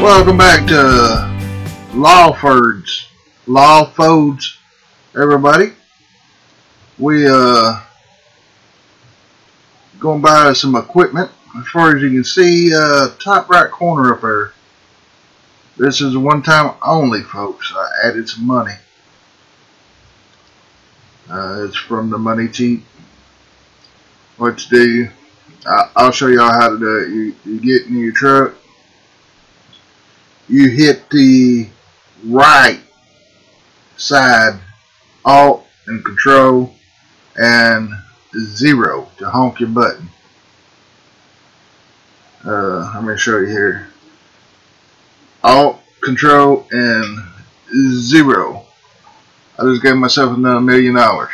Welcome back to Lawfolds, Lawfolds, everybody. We uh going by some equipment. As far as you can see, uh, top right corner up there. This is one time only, folks. I added some money. Uh, it's from the money cheat. What to do? I, I'll show y'all how to do it. You, you get in your truck you hit the right side alt and control and zero to honk your button. Uh, let me show you here. Alt control and zero. I just gave myself another million dollars.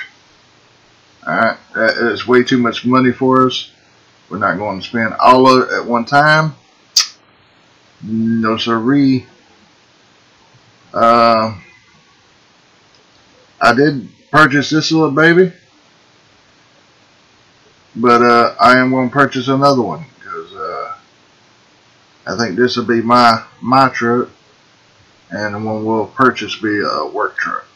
Alright that is way too much money for us. We're not going to spend all of it at one time no siree. Uh, I did purchase this little baby. But uh, I am going to purchase another one. Because uh, I think this will be my, my truck. And the one we'll purchase be a work truck.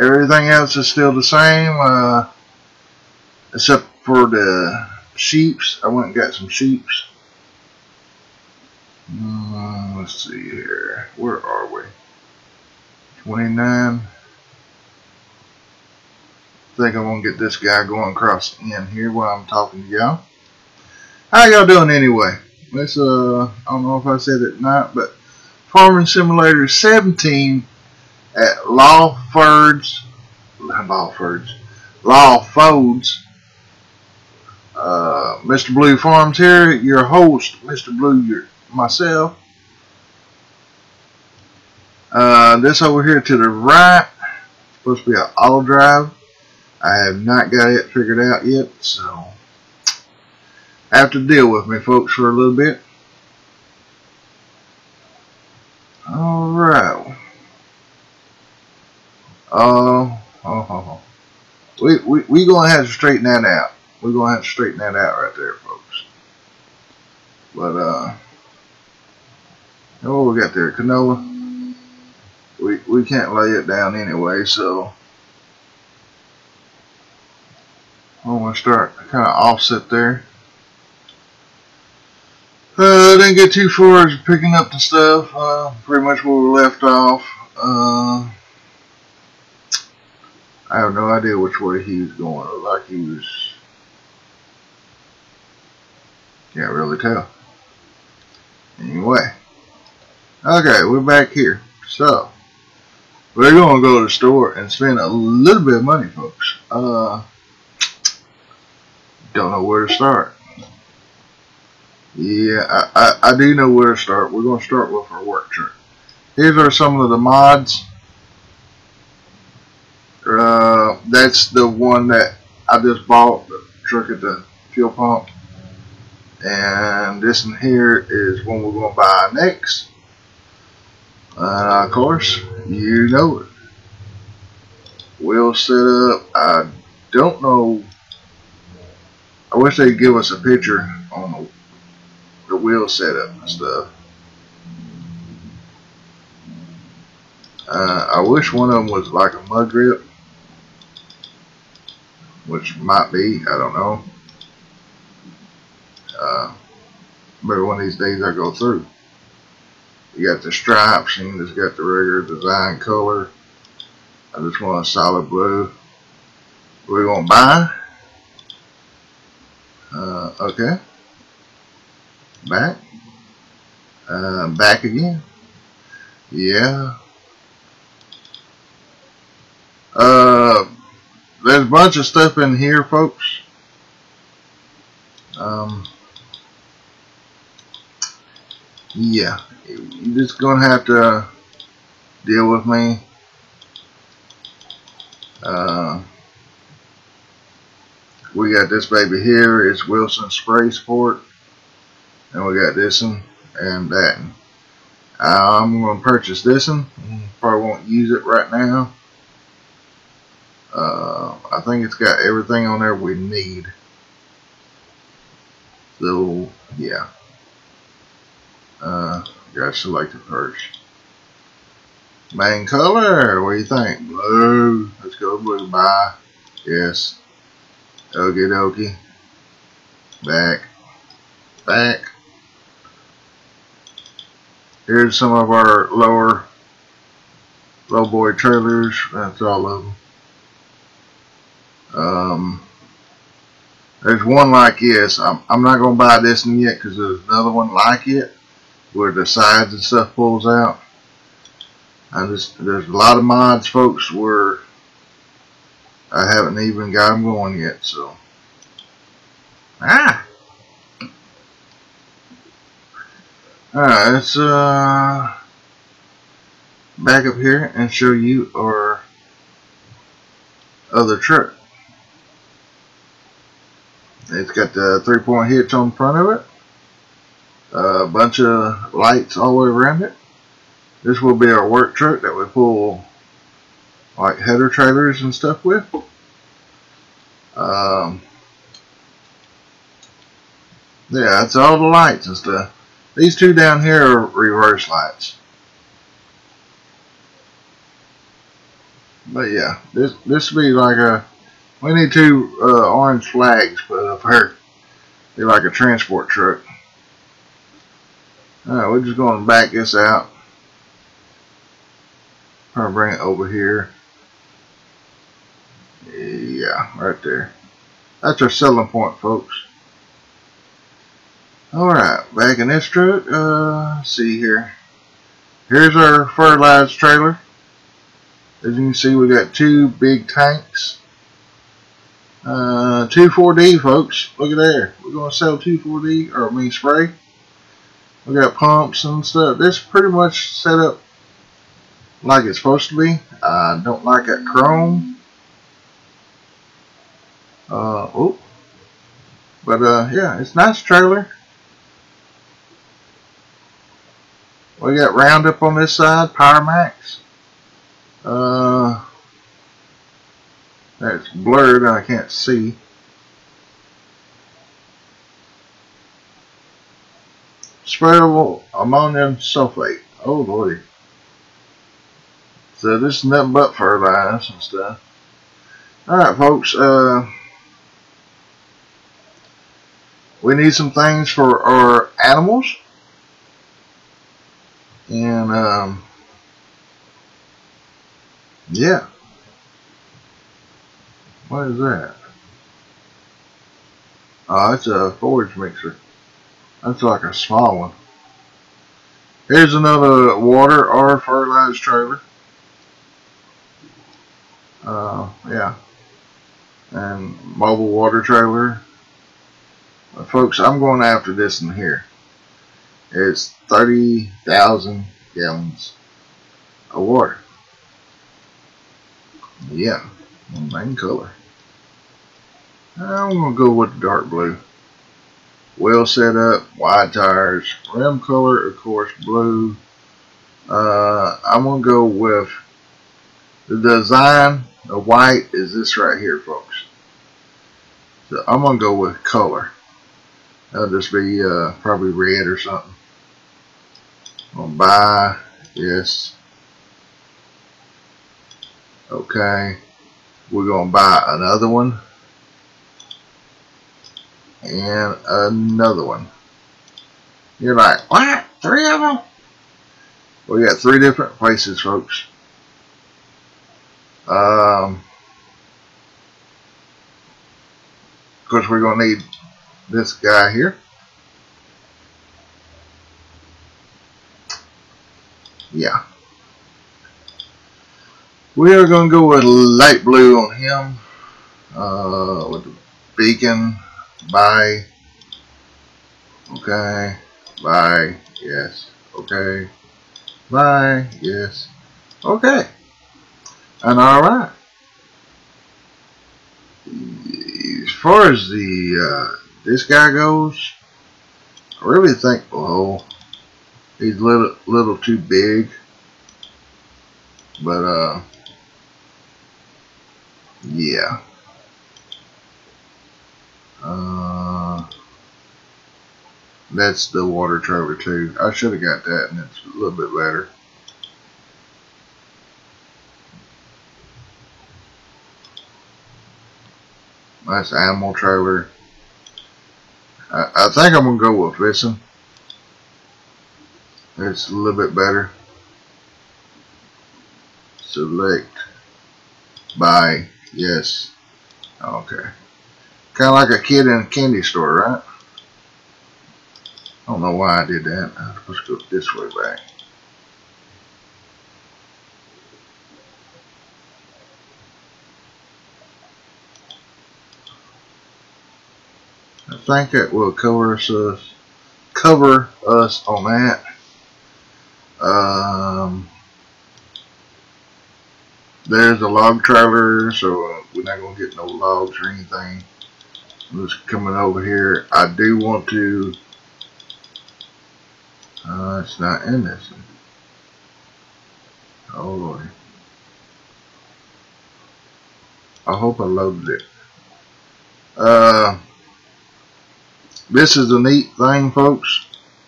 Everything else is still the same. Uh, except for the sheeps. I went and got some sheeps. Uh, let's see here. Where are we? 29. I think I'm going to get this guy going across end here while I'm talking to y'all. How y'all doing anyway? Let's, uh, I don't know if I said it or not, but Farming Simulator 17 at Lawfolds, Lawfolds, Lawfolds, uh, Mr. Blue Farms here, your host, Mr. Blue, your myself. Uh, this over here to the right, supposed to be an auto drive. I have not got it figured out yet, so have to deal with me, folks, for a little bit. Alright. Uh, oh, oh, oh. We, we, we gonna have to straighten that out. We're gonna have to straighten that out right there, folks. But, uh, Oh, we got there? Canola. We, we can't lay it down anyway, so I'm going to start kind of offset there. Uh, didn't get too far as picking up the stuff. Uh, pretty much where we left off. Uh, I have no idea which way he was going. Like he was. Can't really tell. Anyway. Okay, we're back here. So, we're going to go to the store and spend a little bit of money, folks. Uh, don't know where to start. Yeah, I, I, I do know where to start. We're going to start with our work truck. Here are some of the mods. Uh, that's the one that I just bought, the truck at the fuel pump. And this one here is one we're going to buy next. Uh, of course, you know it. Wheel setup. I don't know. I wish they'd give us a picture on the, the wheel setup and stuff. Uh, I wish one of them was like a mud grip, which might be. I don't know. Uh, maybe one of these days I go through. You got the stripes and it's got the regular design color. I just want a solid blue. We're going to buy. Uh, okay. Back. Uh, back again. Yeah. Uh, there's a bunch of stuff in here, folks. Um, yeah you're just gonna have to deal with me. Uh, we got this baby here. It's Wilson Spray Sport. And we got this one and that one. Uh, I'm to purchase this one. Probably won't use it right now. Uh, I think it's got everything on there we need. So, yeah. Uh, gotta select it first. Main color, what do you think? Blue. Let's go blue. Bye. Yes. Okie dokie. Back. Back. Here's some of our lower low boy trailers. That's all of them. Um, there's one like this. I'm, I'm not going to buy this one yet because there's another one like it where the sides and stuff pulls out. Just there's a lot of mods, folks, where I haven't even got them going yet. So ah. Alright, let's uh, back up here and show you our other truck. It's got the three point hitch on the front of it. A bunch of lights all the way around it. This will be our work truck that we pull like header trailers and stuff with. Um, yeah, that's all the lights and stuff. These two down here are reverse lights. But yeah, this this will be like a we need two uh, orange flags put up here. Be like a transport truck. Alright, we're just going to back this out. I'll bring it over here. Yeah, right there. That's our selling point, folks. Alright, back in this truck, uh, see here. Here's our fertilized trailer. As you can see, we got two big tanks. Uh, two 4D, folks. Look at there. We're going to sell two 4D, or I mean spray. We got pumps and stuff. This pretty much set up like it's supposed to be. I don't like that chrome. Uh, oh. But, uh, yeah, it's nice trailer. We got Roundup on this side, Power Max. Uh, that's blurred, I can't see. Sprayable ammonium sulfate. Oh lordy. So this is nothing but fertilizer and stuff. Alright folks, uh, we need some things for our animals. And um, yeah. What is that? Oh, it's a forage mixer. That's like a small one. Here's another water or fertilized trailer. Uh, yeah. And mobile water trailer. But folks, I'm going after this in here. It's 30,000 gallons of water. Yeah, main color. I'm going to go with the dark blue. Well set up, wide tires, rim color, of course, blue. Uh, I'm going to go with the design, the white is this right here, folks. So I'm going to go with color. That'll just be uh, probably red or something. I'll buy, yes. Okay. We're going to buy another one and another one. You're like, what? Three of them? We got three different places, folks. Um, of course, we're going to need this guy here. Yeah. We are going to go with light blue on him. Uh, with the beacon Bye. Okay. Bye. Yes. Okay. Bye. Yes. Okay. And alright. As far as the, uh, this guy goes, I really think, oh, he's a little, little too big. But, uh, yeah. Uh, That's the water trailer too. I should have got that and it's a little bit better. That's animal trailer. I, I think I'm going to go with this one. It's a little bit better. Select buy yes. Okay. Kind of like a kid in a candy store, right? I don't know why I did that. I'm supposed to go this way back. I think that will cover us, uh, cover us on that. Um, there's a log trailer, so we're not to get no logs or anything. Just coming over here. I do want to, uh, it's not in this. Oh Lord. I hope I loaded it. Uh, this is a neat thing, folks.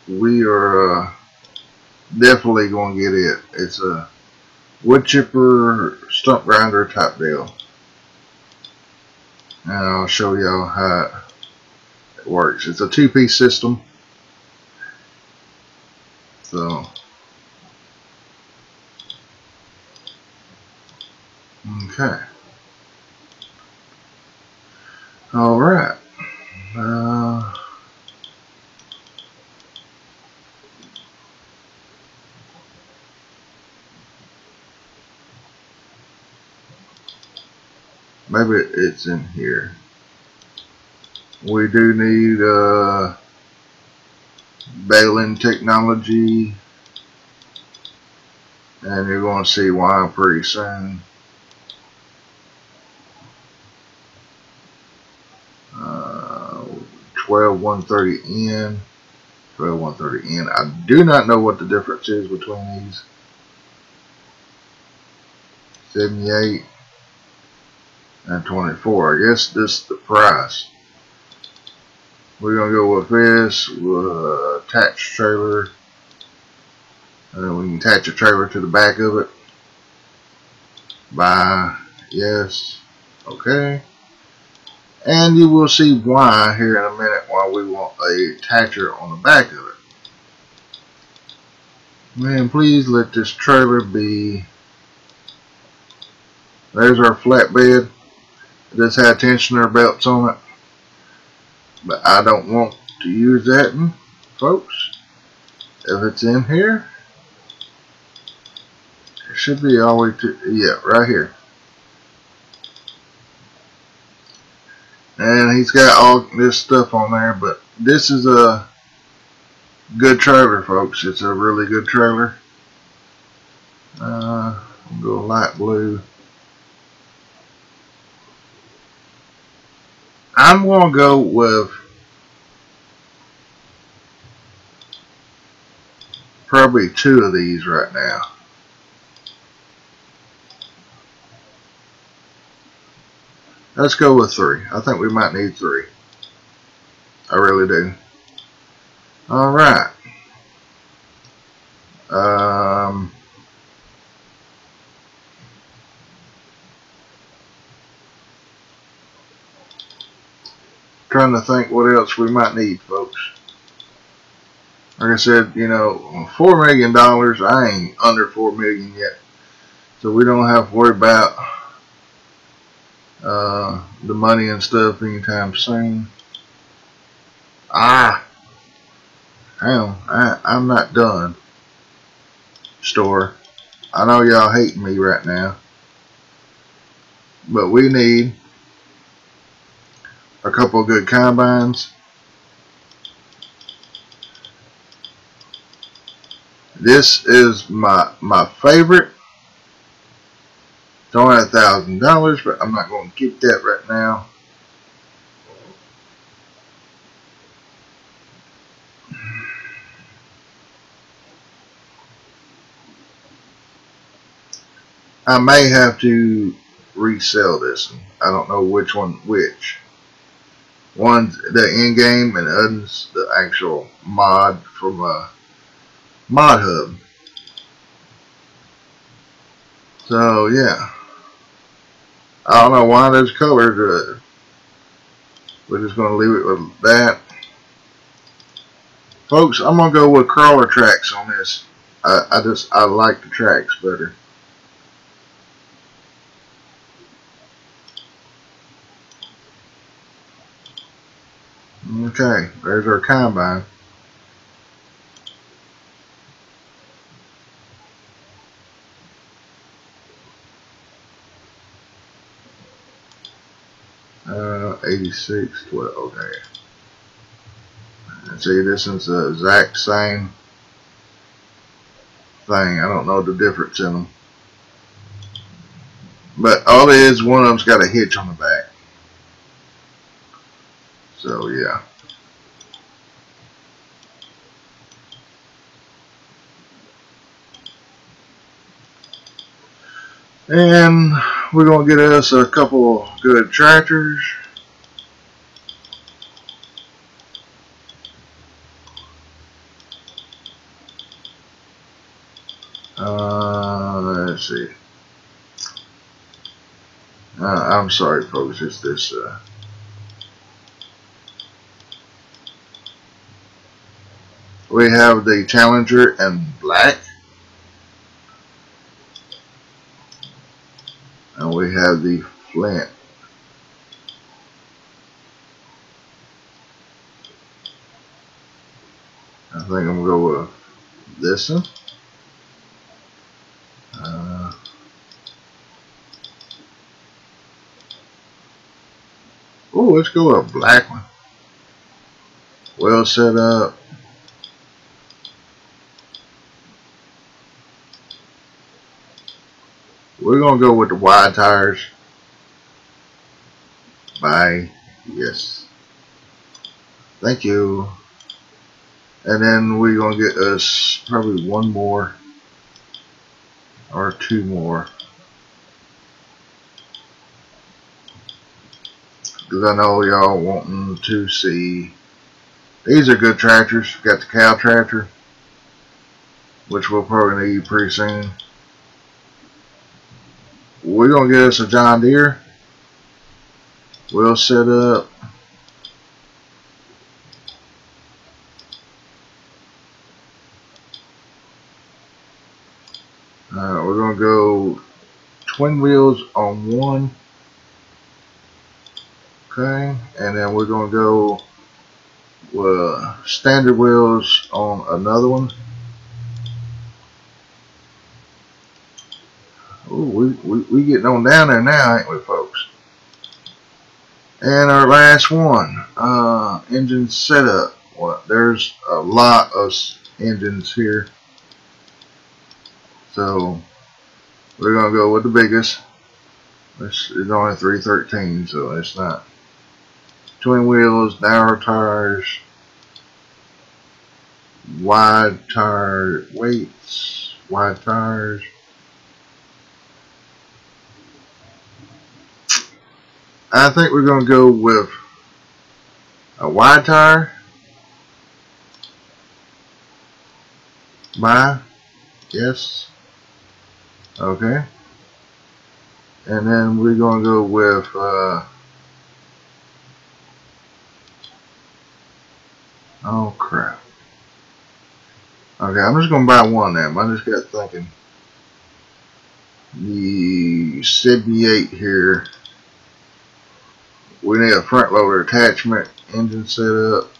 We are uh, definitely going to get it. It's a wood chipper stump grinder type deal. And I'll show y'all how it works. It's a two-piece system. So, okay. All right. Uh, maybe it's in here. We do need uh, baling technology, and you're going to see why pretty soon. Uh, 12130N, 12130N. I do not know what the difference is between these. 78 and 24. I guess this is the price. We're going to go with this, uh, attach trailer. And we can attach a trailer to the back of it. Buy, yes, okay. And you will see why here in a minute why we want a attacher on the back of it. Man, please let this trailer be. There's our flatbed. Does have tensioner belts on it. But I don't want to use that one, folks. If it's in here, it should be all the way to, yeah, right here. And he's got all this stuff on there, but this is a good trailer, folks. It's a really good trailer. Uh, go light blue. I'm going to go with probably two of these right now. Let's go with three. I think we might need three. I really do. Alright. Um... trying to think what else we might need, folks. Like I said, you know, four million dollars. I ain't under four million yet, so we don't have to worry about uh, the money and stuff anytime soon. Ah, hell, I, I'm not done. Store, I know y'all hating me right now, but we need a couple of good combines. This is my my favorite. It's only a thousand dollars, but I'm not going to get that right now. I may have to resell this. I don't know which one which. One's the in-game and other's the actual mod from a mod hub. So yeah, I don't know why there's colored. Uh, we're just gonna leave it with that, folks. I'm gonna go with crawler tracks on this. I, I just I like the tracks better. Okay, there's our combine. Uh, 86, 12, okay. See, this is the exact same thing. I don't know the difference in them. But all it is, one of them's got a hitch on the back. So yeah. And we're going to get us a couple good tractors. Uh, let's see. Uh, I'm sorry, folks. It's this. Uh, We have the Challenger and black. And have the Flint. I think I'm going to go with this one. Uh, oh, let's go with a black one. Well set up. Going to go with the wide tires. Bye. Yes. Thank you. And then we're going to get us probably one more or two more. Because I know y'all wanting to see. These are good tractors. Got the cow tractor, which we'll probably need pretty soon we're going to get us a John Deere. We'll set up Uh, we're going to go twin wheels on one. Okay, and then we're going to go with standard wheels on another one. Ooh, we, we, we getting on down there now, ain't we, folks? And our last one, uh, engine setup. Well, there's a lot of engines here. So, we're going to go with the biggest. This is only 313, so it's not. Twin wheels, narrow tires, wide tire weights, wide tires. I think we're going to go with a wide tire. My, yes. Okay. And then we're going to go with uh, Oh crap. Okay, I'm just gonna buy one of them. I just got thinking. The 78 here we need a front loader attachment, engine set setup,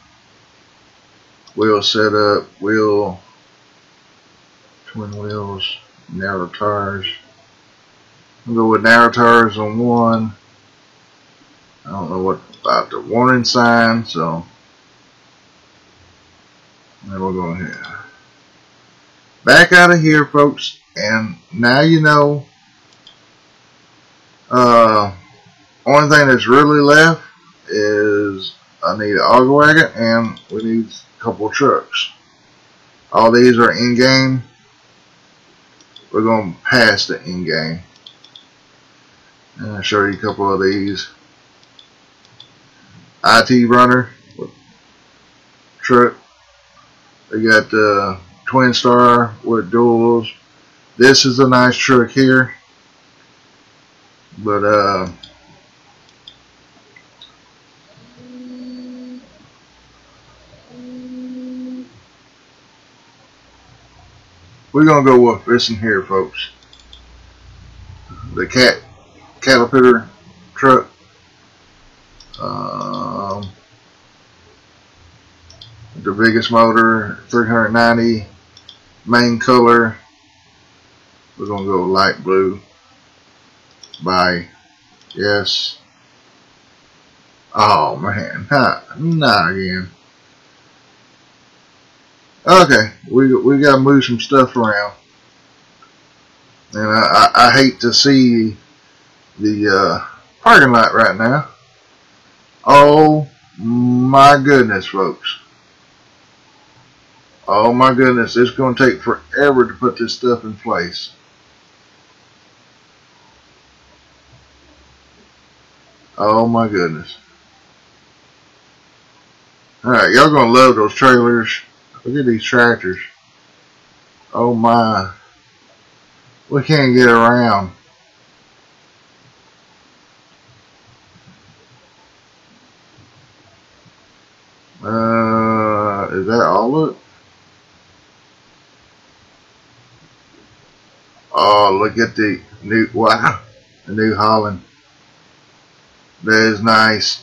wheel setup, wheel, twin wheels, narrow tires. I'll go with narrow tires on one. I don't know what about the warning sign, so then we'll go ahead. Back out of here, folks, and now you know. Uh, only thing that's really left is I need an auger wagon and we need a couple trucks. All these are in-game. We're going to pass the in-game. And I'll show you a couple of these. IT runner truck. They got the twin star with duals. This is a nice truck here. But uh we're gonna go with this in here folks. The cat caterpillar truck. Um, the biggest motor, 390, main color. We're gonna go light blue. By yes. Oh man, not not again. Okay, we we gotta move some stuff around, and I I, I hate to see the uh, parking lot right now. Oh my goodness, folks. Oh my goodness, it's going to take forever to put this stuff in place. Oh my goodness. Alright, y'all to love those trailers. Look at these tractors. Oh my. We can't get around. Uh, is that all it? Oh, look at the new, wow, the New Holland. That is nice.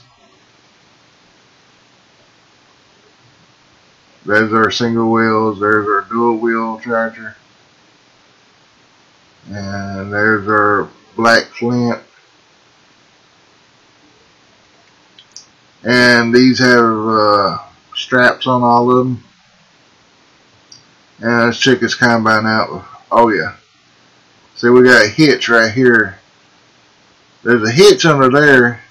There's our single wheels, there's our dual wheel tractor. And there's our black flint. and these have uh, straps on all of them and let's check this combine out oh yeah see we got a hitch right here there's a hitch under there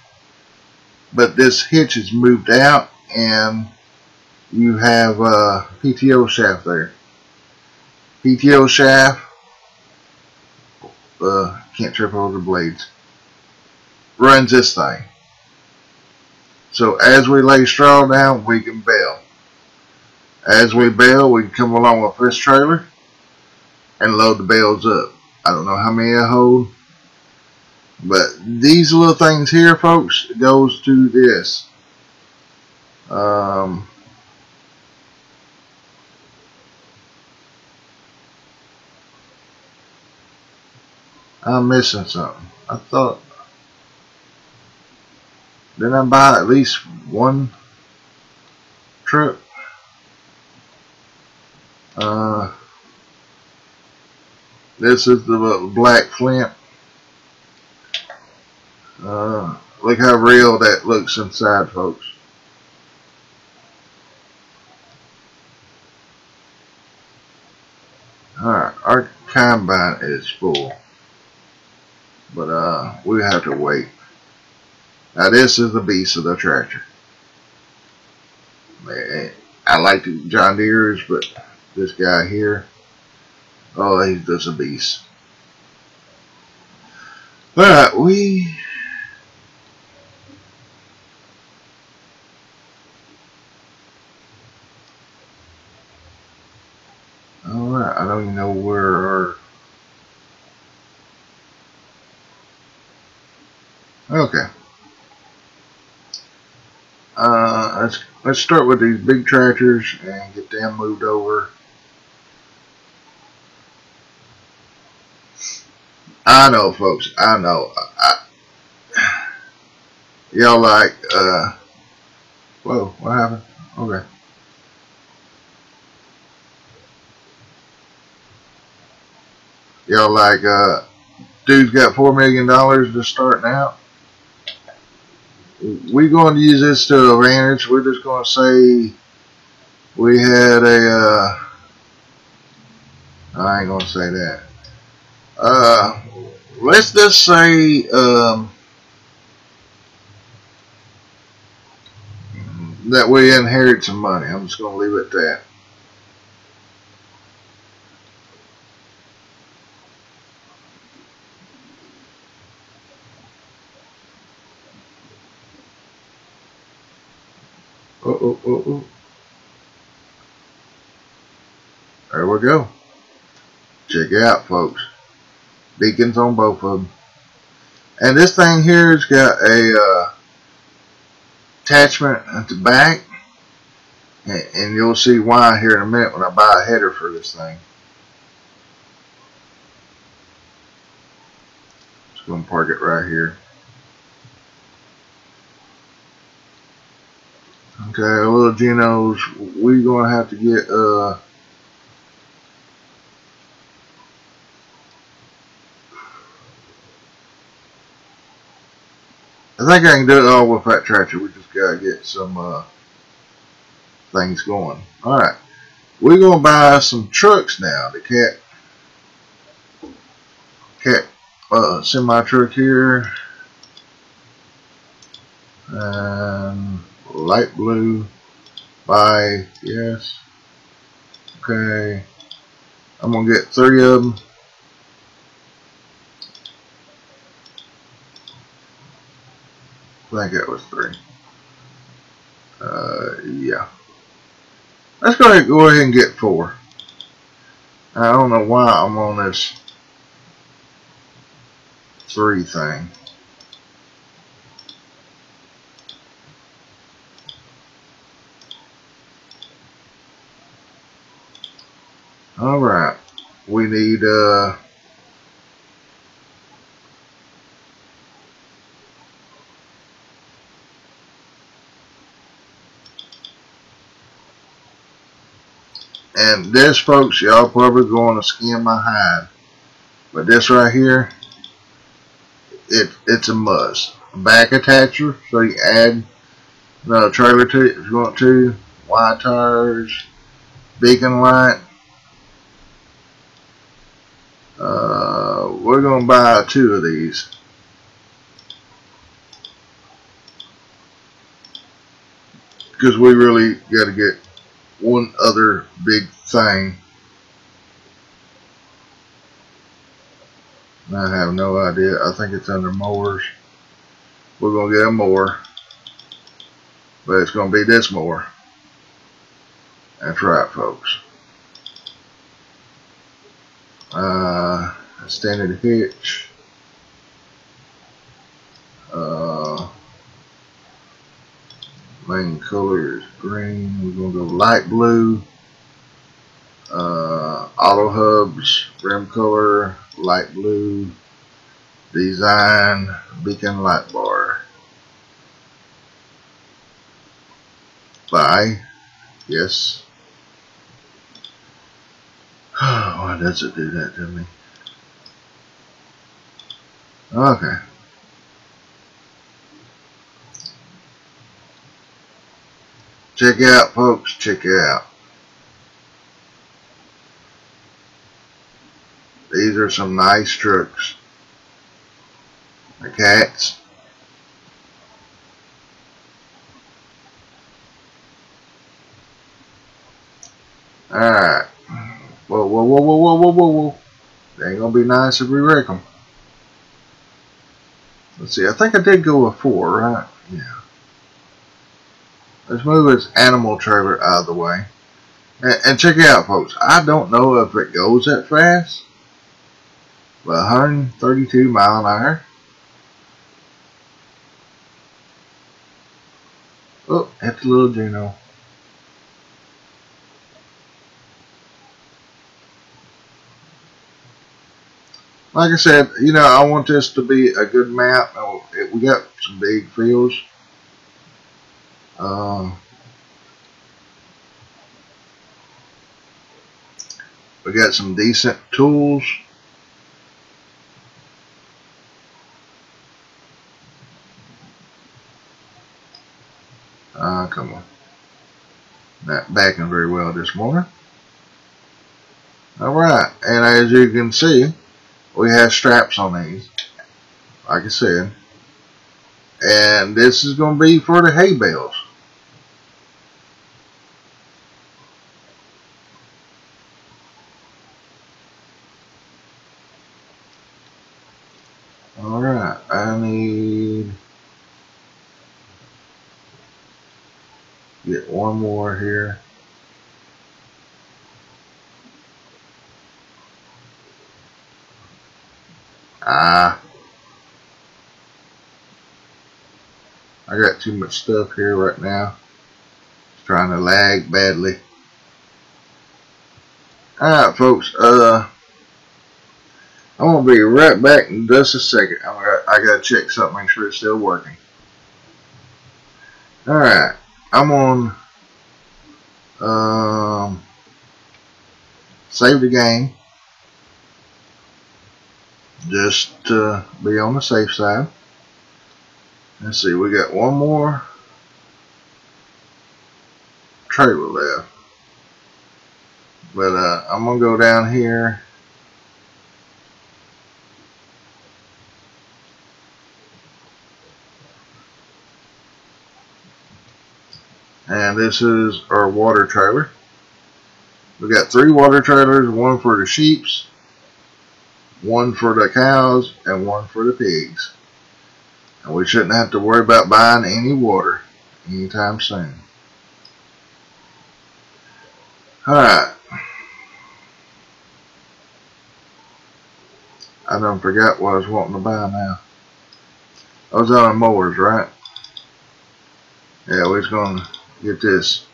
but this hitch is moved out and you have a PTO shaft there PTO shaft uh, can't trip over the blades runs this thing so as we lay straw down, we can bale. As we bale, we can come along with this trailer and load the bales up. I don't know how many I hold, but these little things here, folks, goes to this. Um, I'm missing something. I thought didn't I buy at least one trip? Uh, this is the black flint. Uh, look how real that looks inside, folks. Alright, our combine is full. But uh, we have to wait. Now this is the beast of the tractor. Man, I like the John Deere's, but this guy here, oh, he's just a beast. But we Alright, I don't even know where our Okay. Uh, let's start with these big tractors and get them moved over. I know, folks. I know. y'all like, uh, whoa, what happened? Okay. Y'all like, uh, dude's got $4 million just starting out we're going to use this to advantage. We're just going to say we had a, uh, I ain't going to say that. Uh, let's just say, um, that we inherit some money. I'm just going to leave it at that. Oh, oh, oh. There we go. Check it out, folks. Beacons on both of them. And this thing here has got a uh, attachment at the back. And, and you'll see why here in a minute when I buy a header for this thing. Just going to park it right here. Okay, little Genos, we're going to have to get uh, I think I can do it all with that tractor. We just gotta get some uh, things going. Alright. We're gonna buy some trucks now. The cat cat uh, semi truck here. And light blue buy yes. Okay. I'm gonna get three of them. I think it was three. Uh, yeah. Let's go ahead, go ahead and get four. I don't know why I'm on this three thing. All right. We need, uh, And this, folks, y'all probably going to skin my hide. But this right here, it it's a must. Back attacher, so you add another trailer to it if you want to. Wide tires, beacon light. Uh, we're going to buy two of these. Because we really got to get one other big thing. I have no idea. I think it's under mowers. We're going to get a mower. But it's going to be this mower. That's right, folks. Uh, standard hitch. Uh, main color is green. We're going to go light blue. Uh, auto hubs, rim color, light blue. Design, beacon light bar. Buy. Yes. Why does it do that to me? Okay. Check out, folks. Check out. These are some nice trucks. The cats. Alright. Whoa, whoa, whoa, whoa, whoa, whoa, whoa. They ain't gonna be nice if we wreck them. Let's see, I think I did go with four, right? Yeah. Let's move this animal trailer out of the way. And, and check it out, folks. I don't know if it goes that fast. But 132 mile an hour. Oh, that's a little Geno. Like I said, you know, I want this to be a good map. We got some big fields. Um, we got some decent tools. Ah, uh, come on. Not backing very well this morning. Alright, and as you can see, we have straps on these. Like I said. And this is going to be for the hay bales. Alright, I need... Yeah, get one more here. Ah. I got too much stuff here right now. It's trying to lag badly. Alright folks, uh I'm gonna be right back in just a second. I'm gonna, I gotta check something, make sure it's still working. Alright, I'm on um save the game just to be on the safe side. Let's see, we got one more trailer left. But uh, I'm going to go down here. And this is our water trailer. We got three water trailers, one for the sheeps, one for the cows and one for the pigs. And we shouldn't have to worry about buying any water anytime soon. Alright. I don't forget what I was wanting to buy now. I was on mowers, right? Yeah, we're just going to get this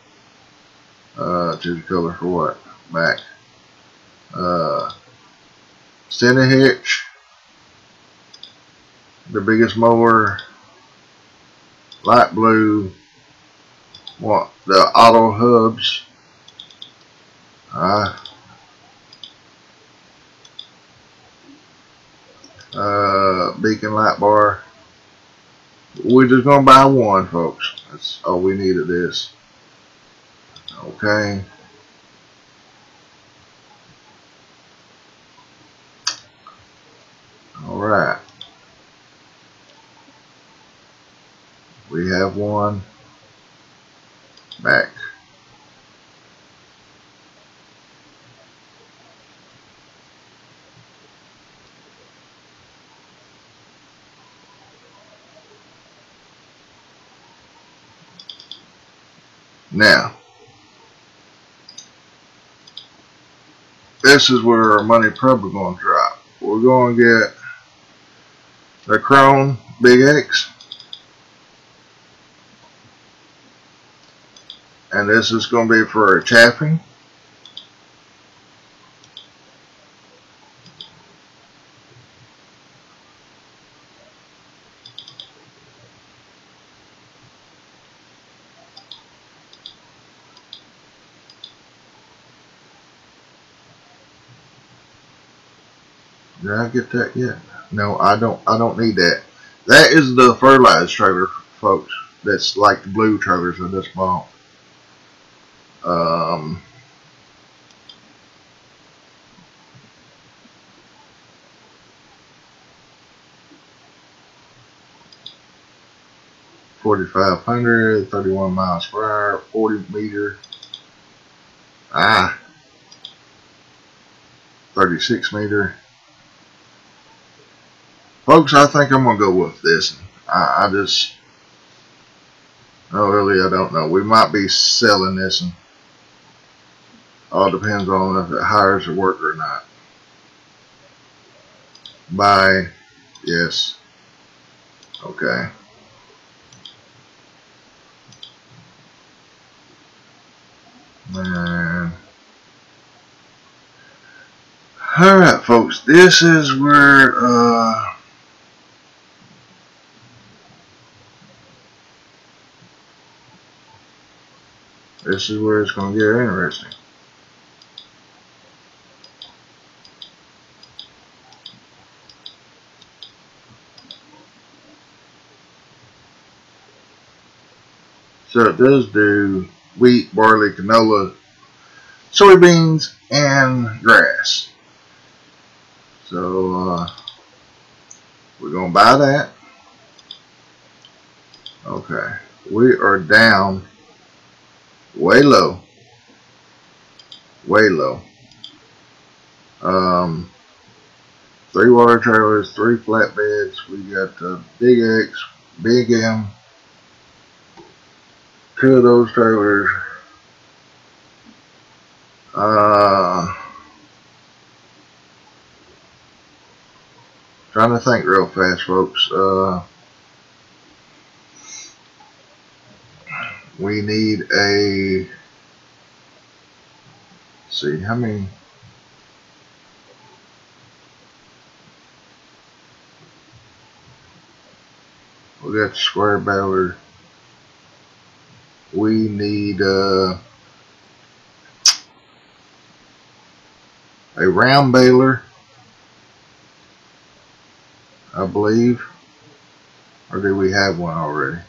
uh, to the color for what? Back. Uh, Center hitch, the biggest mower, light blue, what the auto hubs, uh, uh, beacon light bar. We're just gonna buy one, folks. That's all we need of this. Okay. Alright. We have one back. Now, this is where our money probably going to drop. We're going to get the Krone Big X. And this is going to be for chaffing. Did I get that yet? No, I don't. I don't need that. That is the fertilized trailer, folks. That's like the blue trailers in this bought. Um, Forty-five hundred, thirty-one miles per hour, forty meter. Ah, thirty-six meter. Folks, I think I'm to go with this. I, I just, oh, really, I don't know. We might be selling this and all depends on if it hires a worker or not. Buy, yes. Okay. Man. Alright, folks, this is where, uh, This is where it's going to get interesting. So it does do wheat, barley, canola, soybeans, and grass. So uh, we're going to buy that. Okay. We are down way low. Way low. Um, three water trailers, three flatbeds. We got the Big X, Big M, two of those trailers. Uh, trying to think real fast, folks. Uh, we need a see how many we got square baler we need uh, a round baler I believe or do we have one already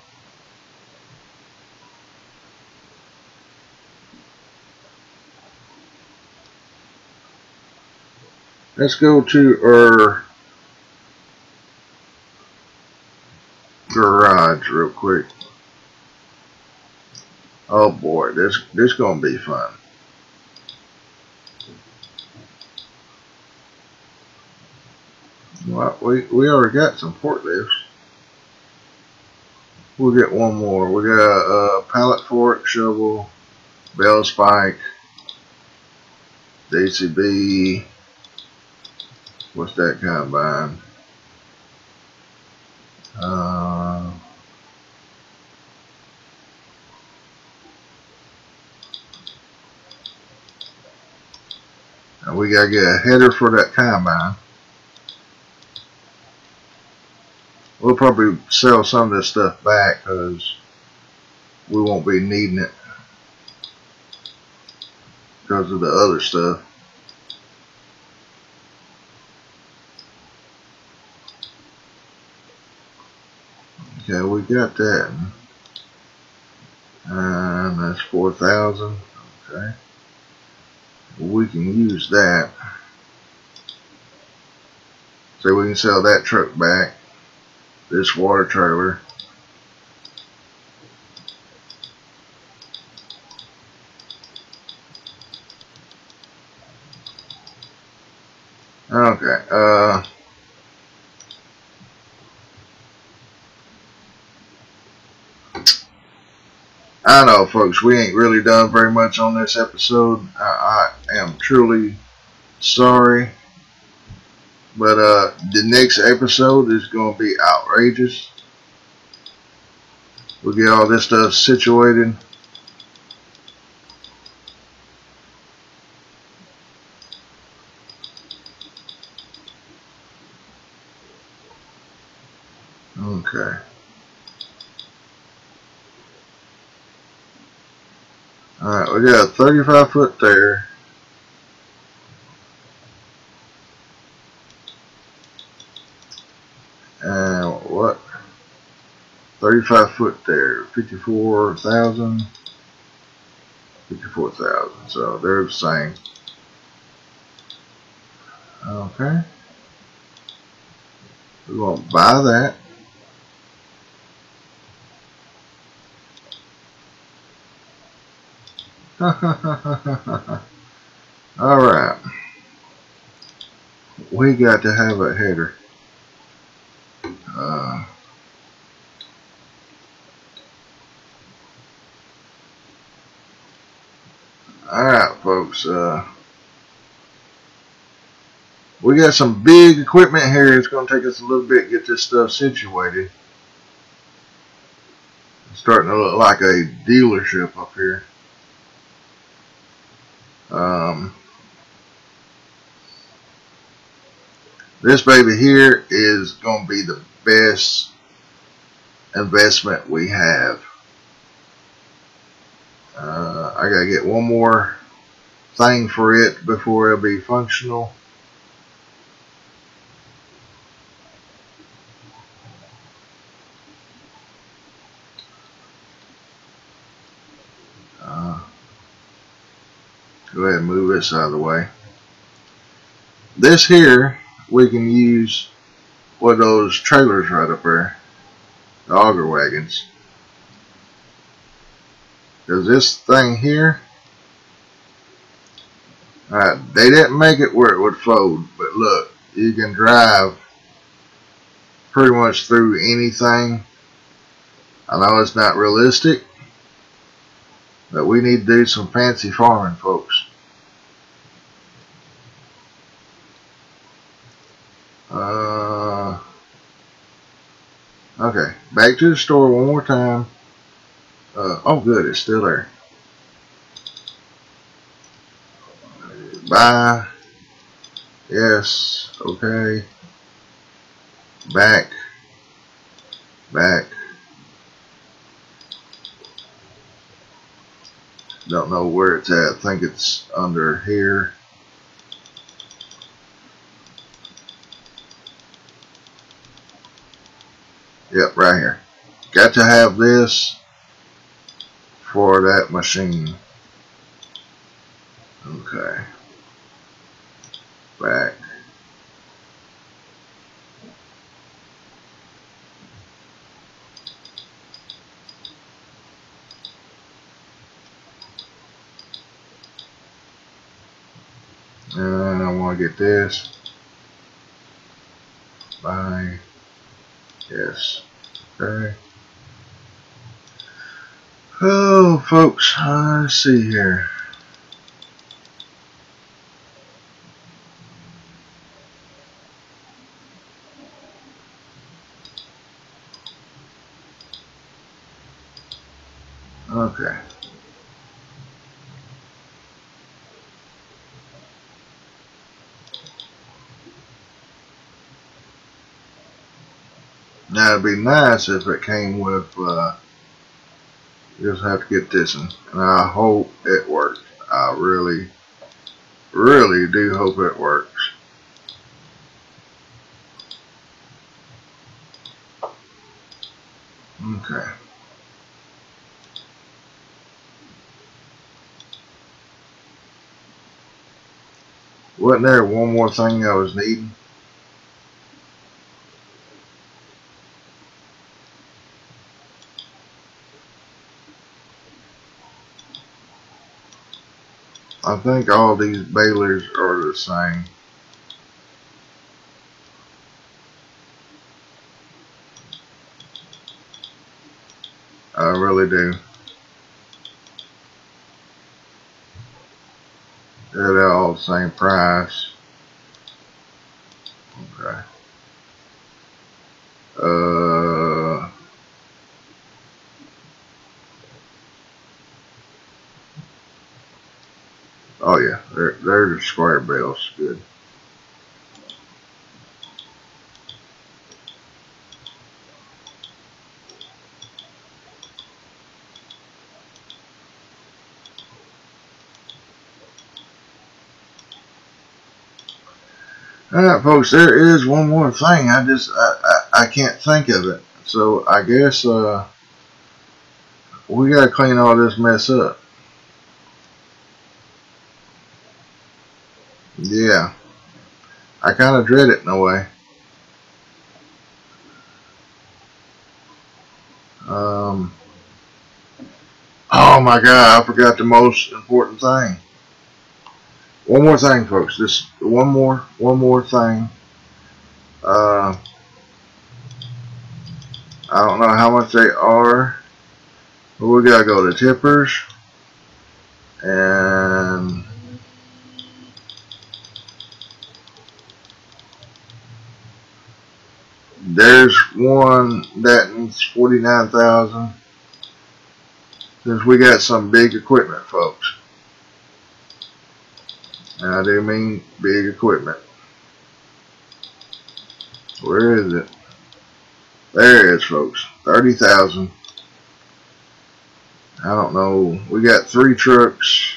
Let's go to our garage real quick. Oh boy, this this gonna be fun. Well, we we already got some forklifts. We'll get one more. We got a, a pallet fork, shovel, bale spike, JCB. What's that combine? Uh, we gotta get a header for that combine. We'll probably sell some of this stuff back because we won't be needing it because of the other stuff. Okay, we got that. And that's 4,000. Okay. We can use that. So we can sell that truck back. This water trailer. Okay, uh... I know, folks, we ain't really done very much on this episode. Truly sorry. But uh, the next episode is going to be outrageous. We'll get all this stuff situated. Okay. Alright, we got a 35 foot there. And what? 35 foot there. 54,000. 54,000. So they're the same. Okay. We're to buy that. Alright. We got to have a header. Uh, Alright folks, uh, we got some big equipment here. It's going to take us a little bit to get this stuff situated. It's starting to look like a dealership up here. Um, this baby here is going to be the best investment we have. Uh, I got to get one more thing for it before it'll be functional. Go ahead and move this out of the way. This here, we can use one of those trailers right up there. The auger wagons. Because this thing here, uh, they didn't make it where it would fold, but look, you can drive pretty much through anything. I know it's not realistic, But we need to do some fancy farming, folks. Uh, okay, back to the store one more time. Uh, oh, good, it's still there. Bye. Yes. Okay. Back. Back. Don't know where it's at. I think it's under here. Yep, right here. Got to have this for that machine. Okay. Back. And I want to get this. Bye. Yes. Okay. Folks, I see here. Okay. Now it'd be nice if it came with, uh, just have to get this one. And I hope it works. I really, really do hope it works. Okay. Wasn't there one more thing I was needing? Think all these balers are the same. I really do. They're all the same price. Okay. Uh, oh yeah, they're, they're the bills. Good. Alright folks, there is one more thing. I just, I, I, I can't think of it. So I guess, uh, we gotta clean all this mess up. Yeah. I kind of dread it in a way. Um, oh my god, I forgot the most important thing. One more thing, folks. Just one more, one more thing. Uh, I don't know how much they are, but we gotta go to tippers and one that's 49,000 since we got some big equipment folks and I do mean big equipment. Where is it? There it is, folks. 30,000. I don't know. We got three trucks.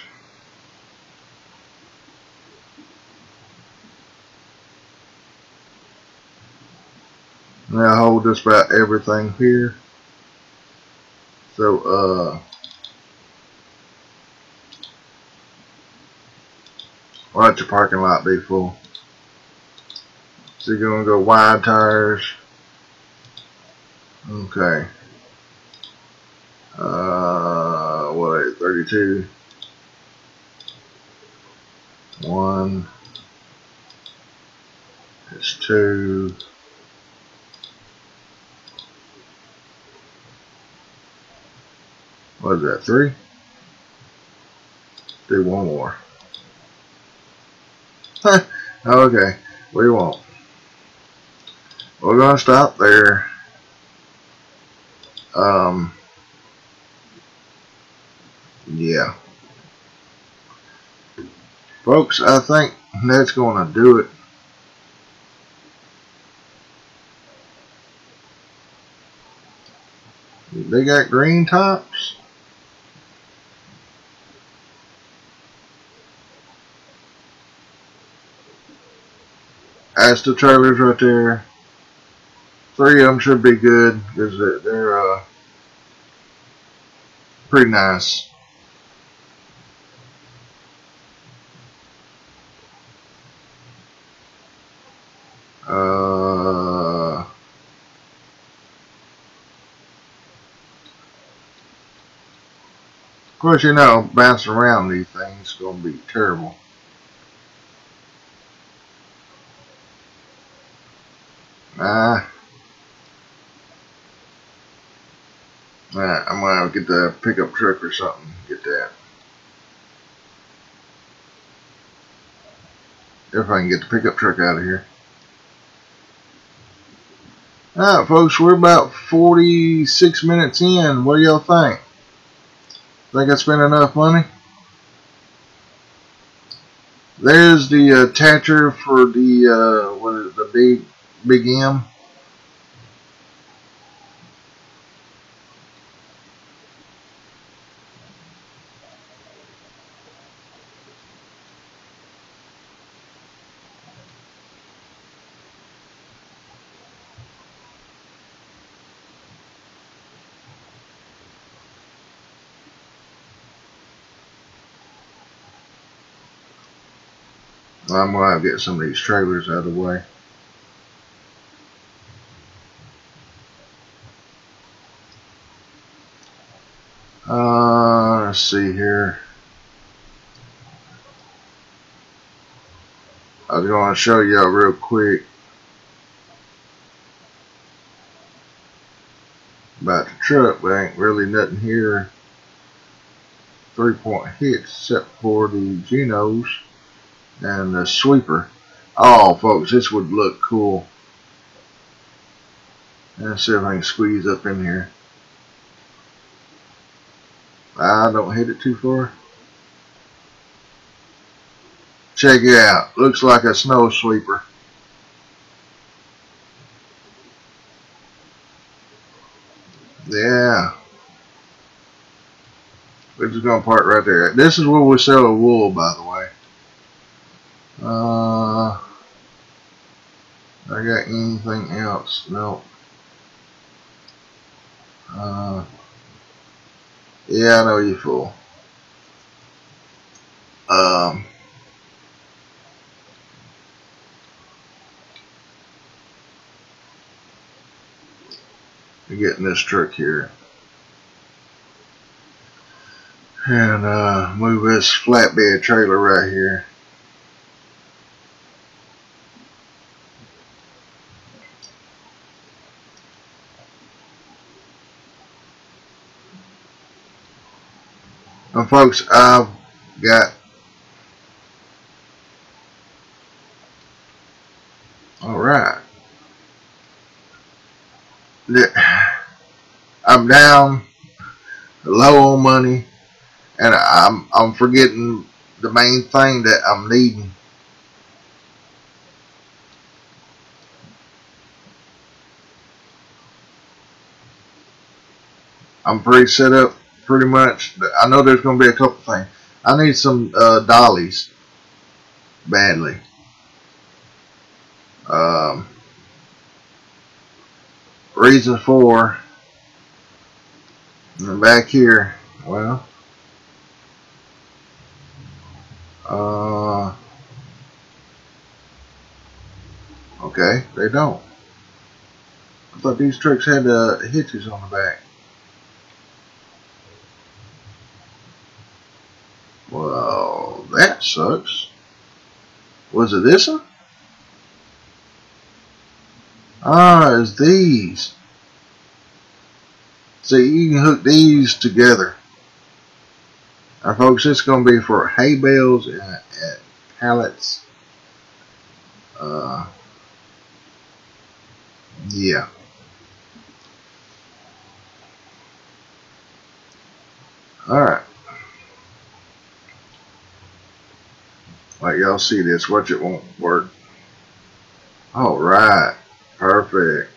Now hold just about everything here. So, uh, let your parking lot be full. So you're going to go wide tires. Okay. Uh, what, 32? One. It's two. What is that, three? Do one more. okay, we won't. We're going to stop there. Um, yeah. Folks, I think that's going to do it. They got green tops. The trailers right there. Three of them should be good because they're, they're uh, pretty nice. Uh, of course, you know, bouncing around these things is going to be terrible. Ah. Alright, I'm gonna get the pickup truck or something. Get that. If I can get the pickup truck out of here. Alright, folks, we're about 46 minutes in. What do y'all think? Think I spent enough money? There's the uh, for the, uh, what is it, the big Big M. I'm going to get some of these trailers out of the way. Uh, let's see here. I was going to show y'all real quick about the truck, but ain't really nothing here. Three point hits except for the Genos and the sweeper. Oh, folks, this would look cool. Let's see if I can squeeze up in here. I don't hit it too far. Check it out. Looks like a snow sweeper. Yeah. We're just going to park right there. This is where we sell the wool, by the way. Uh, I got anything else? No. Uh, yeah, I know you fool. Um, getting this truck here and uh, move this flatbed trailer right here. Folks, I've got all right. I'm down low on money, and I'm I'm forgetting the main thing that I'm needing. I'm pretty set up pretty much. I know there's going to be a couple things. I need some uh, dollies badly. Um, reason for back here, well, uh, okay, they don't. I thought these trucks had uh, hitches on the back. Well, that sucks. Was it this one? Ah, it's these. See, you can hook these together. Now, folks, it's going to be for hay bales and, and pallets. Uh, yeah. Alright. Like y'all see this, watch it won't work. Alright. Perfect.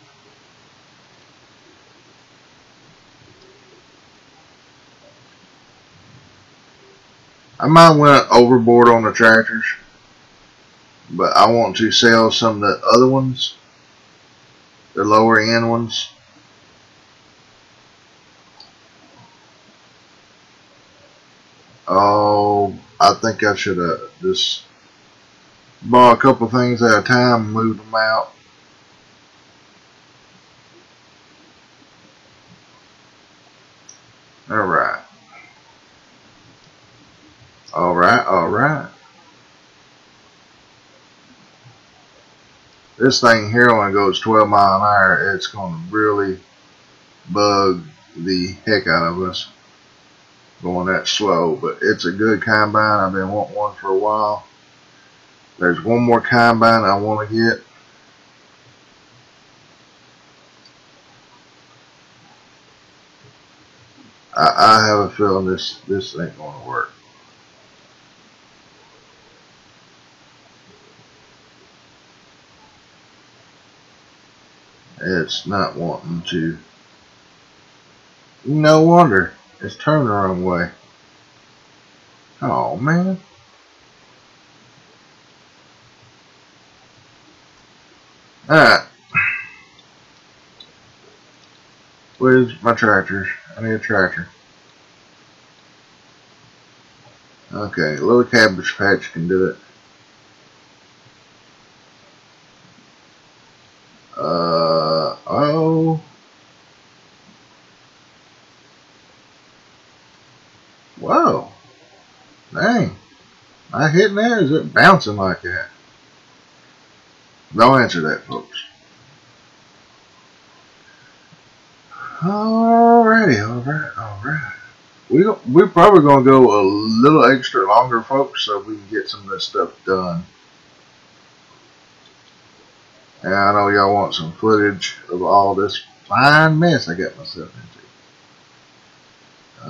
I might went overboard on the tractors, but I want to sell some of the other ones, the lower end ones. Oh, I think I should have just bought a couple things at a time and moved them out. Alright. Alright, alright. This thing here when it goes 12 mile an hour, it's going to really bug the heck out of us going that slow. But it's a good combine. I've been wanting one for a while. There's one more combine I want to get. I, I have a feeling this this ain't going to work. It's not wanting to. No wonder. It's turned the wrong way. Oh, man. Alright. Where's my tractor? I need a tractor. Okay, little cabbage patch can do it. Uh, oh. Whoa. Dang. I hitting there? Is it bouncing like that? Don't answer that, folks. Alrighty, alright, alright. We we're probably gonna go a little extra longer, folks, so we can get some of this stuff done. And I know y'all want some footage of all this fine mess I got myself into.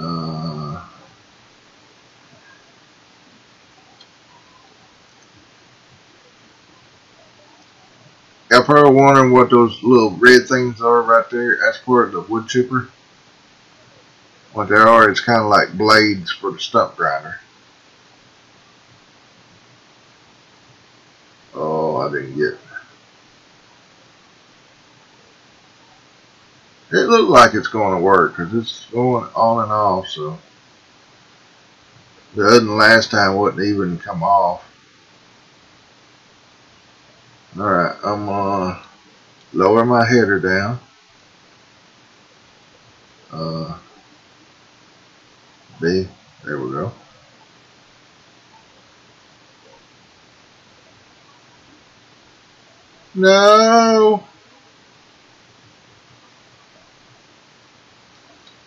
Uh, Probably wondering what those little red things are right there. That's of the wood chipper. What they are is kind of like blades for the stump grinder. Oh, I didn't get it. It looked like it's going to work because it's going on and off. So the other last time wouldn't even come off. Alright, I'm gonna lower my header down. Uh, B, there we go. No!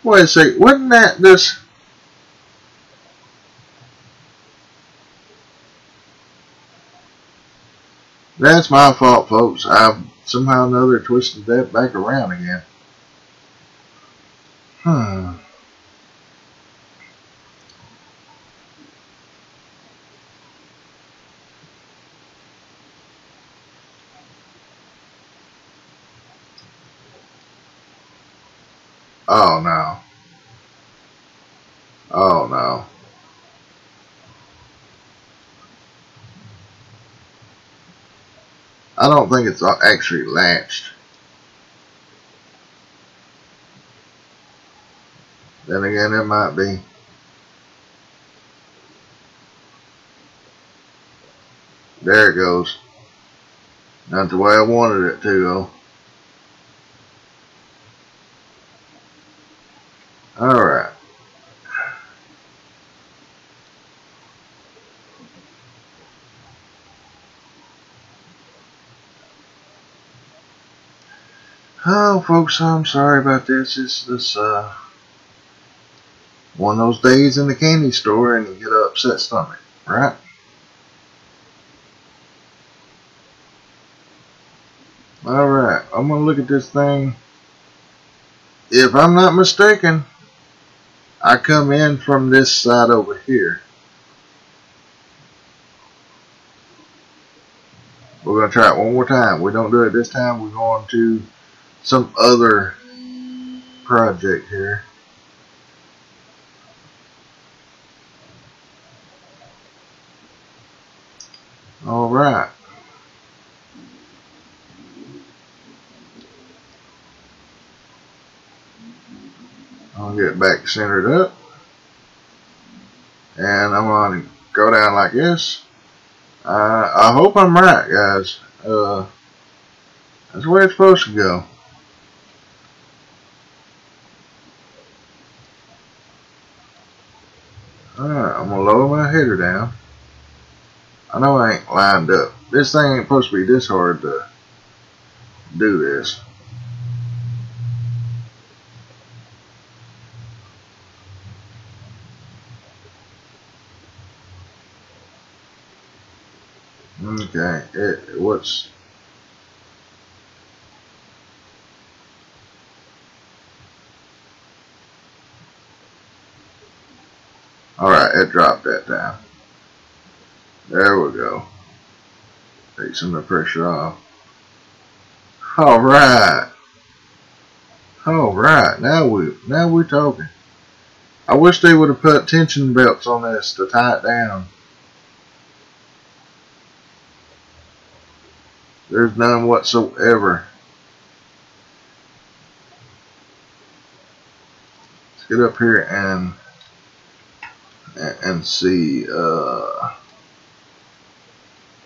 Wait a second, wasn't that this That's my fault, folks. I've somehow or another twisted that back around again. Hmm. Oh no. Oh no. I don't think it's uh, actually latched. Then again, it might be. There it goes. Not the way I wanted it to, though. Alright. Oh, folks, I'm sorry about this. It's this, uh, One of those days in the candy store and you get an upset stomach, right? Alright, I'm going to look at this thing. If I'm not mistaken, I come in from this side over here. We're going to try it one more time. We don't do it this time. We're going to some other project here. All right. I'll get back centered up. And I'm going to go down like this. Uh, I hope I'm right, guys. Uh, that's where it's supposed to go. Alright, I'm going to lower my header down. I know I ain't lined up. This thing ain't supposed to be this hard to do this. Okay, it, what's Alright, it dropped that down. There we go. Take some of the pressure off. Alright. Alright, now we now we're talking. I wish they would have put tension belts on this to tie it down. There's none whatsoever. Let's get up here and and see uh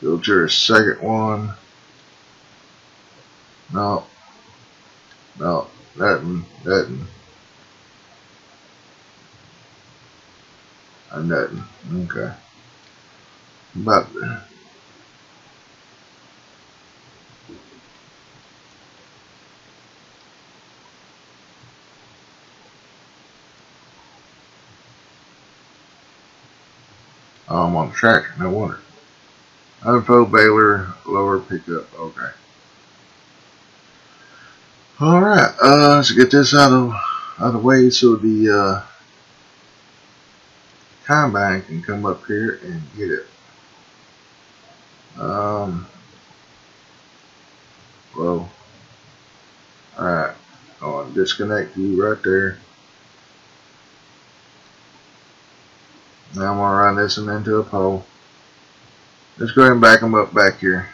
filter a second one. No. No, nothing, nothing. Uh, nothing. Okay. But Oh, I'm tractor, no wonder. Unfold baler, lower pickup, okay. Alright, uh, let's get this out of, out of the way so the, uh, combine can come up here and get it. Um, well, alright, I'll disconnect you right there. Now I'm going to run this one into a pole. Let's go ahead and back them up back here.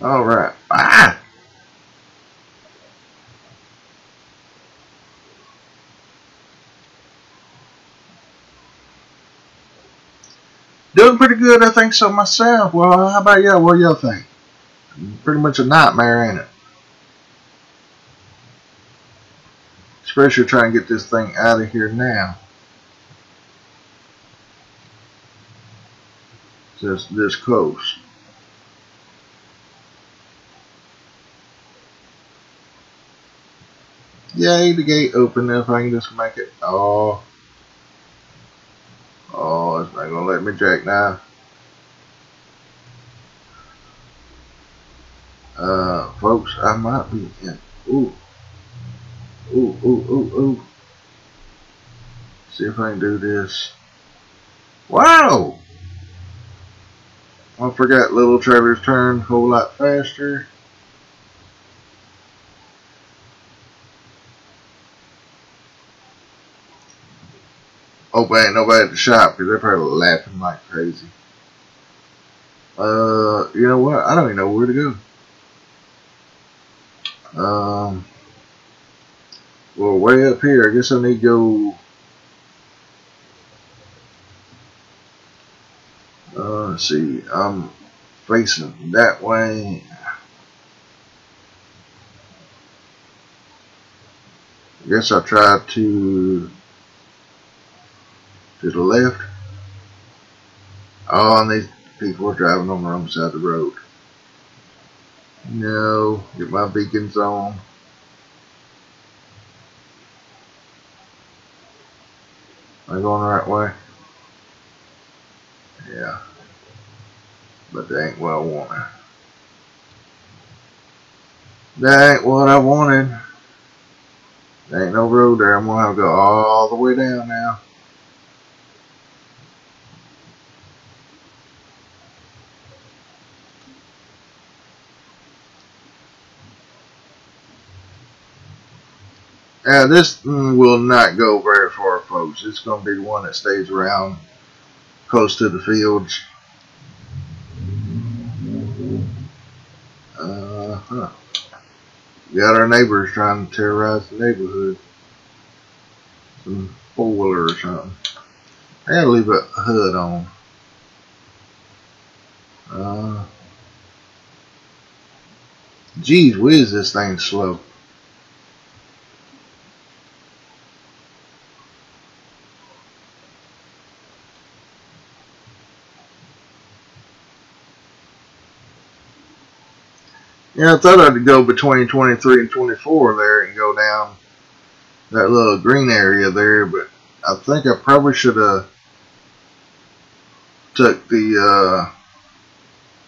All right. Ah! Doing pretty good, I think so myself. Well, how about y'all? What y'all think? Pretty much a nightmare, ain't it? Especially trying to get this thing out of here now. Just this close. Yay, the gate open if I can just make it. Oh. Oh, it's not going to let me jack now. Uh, folks, I might be in. Ooh. Ooh, ooh, ooh, ooh. See if I can do this. Wow! I forgot little Trevor's turn a whole lot faster. Hope ain't nobody at the shop because they're probably laughing like crazy. Uh, you know what? I don't even know where to go. Um, well, way up here, I guess I need to go. Uh, let's see, I'm facing that way. I guess I tried to to the left. Oh, and these people are driving on the wrong side of the road. No, get my beacons on. Am I going the right way? Yeah. But that ain't what I wanted. That ain't what I wanted. There ain't no road there. I'm going to have to go all the way down now. Yeah, this will not go very far, folks. It's going to be the one that stays around close to the fields. Uh huh. Got our neighbors trying to terrorize the neighborhood. Some four wheeler or something. I gotta leave a hood on. Uh, geez whiz, this thing slow. Yeah, I thought I'd go between 23 and 24 there and go down that little green area there, but I think I probably should have took the uh,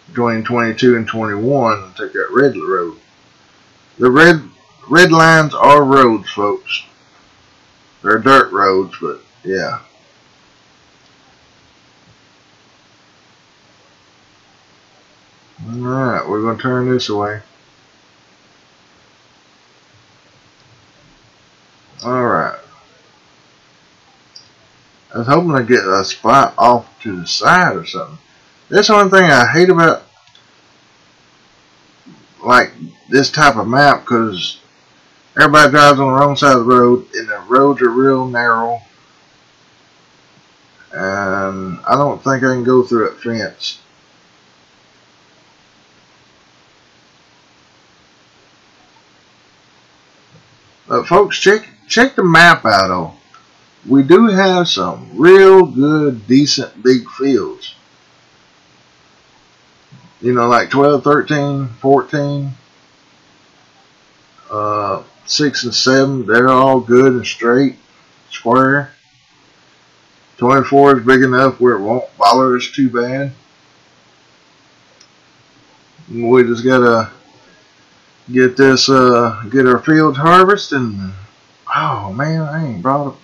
between 22 and 21 and took that red road. The red red lines are roads, folks. They're dirt roads, but yeah. Alright, we're going to turn this away. Alright. I was hoping to get a spot off to the side or something. That's one thing I hate about like this type of map because everybody drives on the wrong side of the road and the roads are real narrow and I don't think I can go through that fence But folks, check check the map out. though. we do have some real good, decent big fields. You know, like 12, 13, 14, uh, 6 and 7, they're all good and straight, square. 24 is big enough where it won't bother us too bad. We just gotta get this, uh, get our fields harvested. And, oh man, I ain't brought up.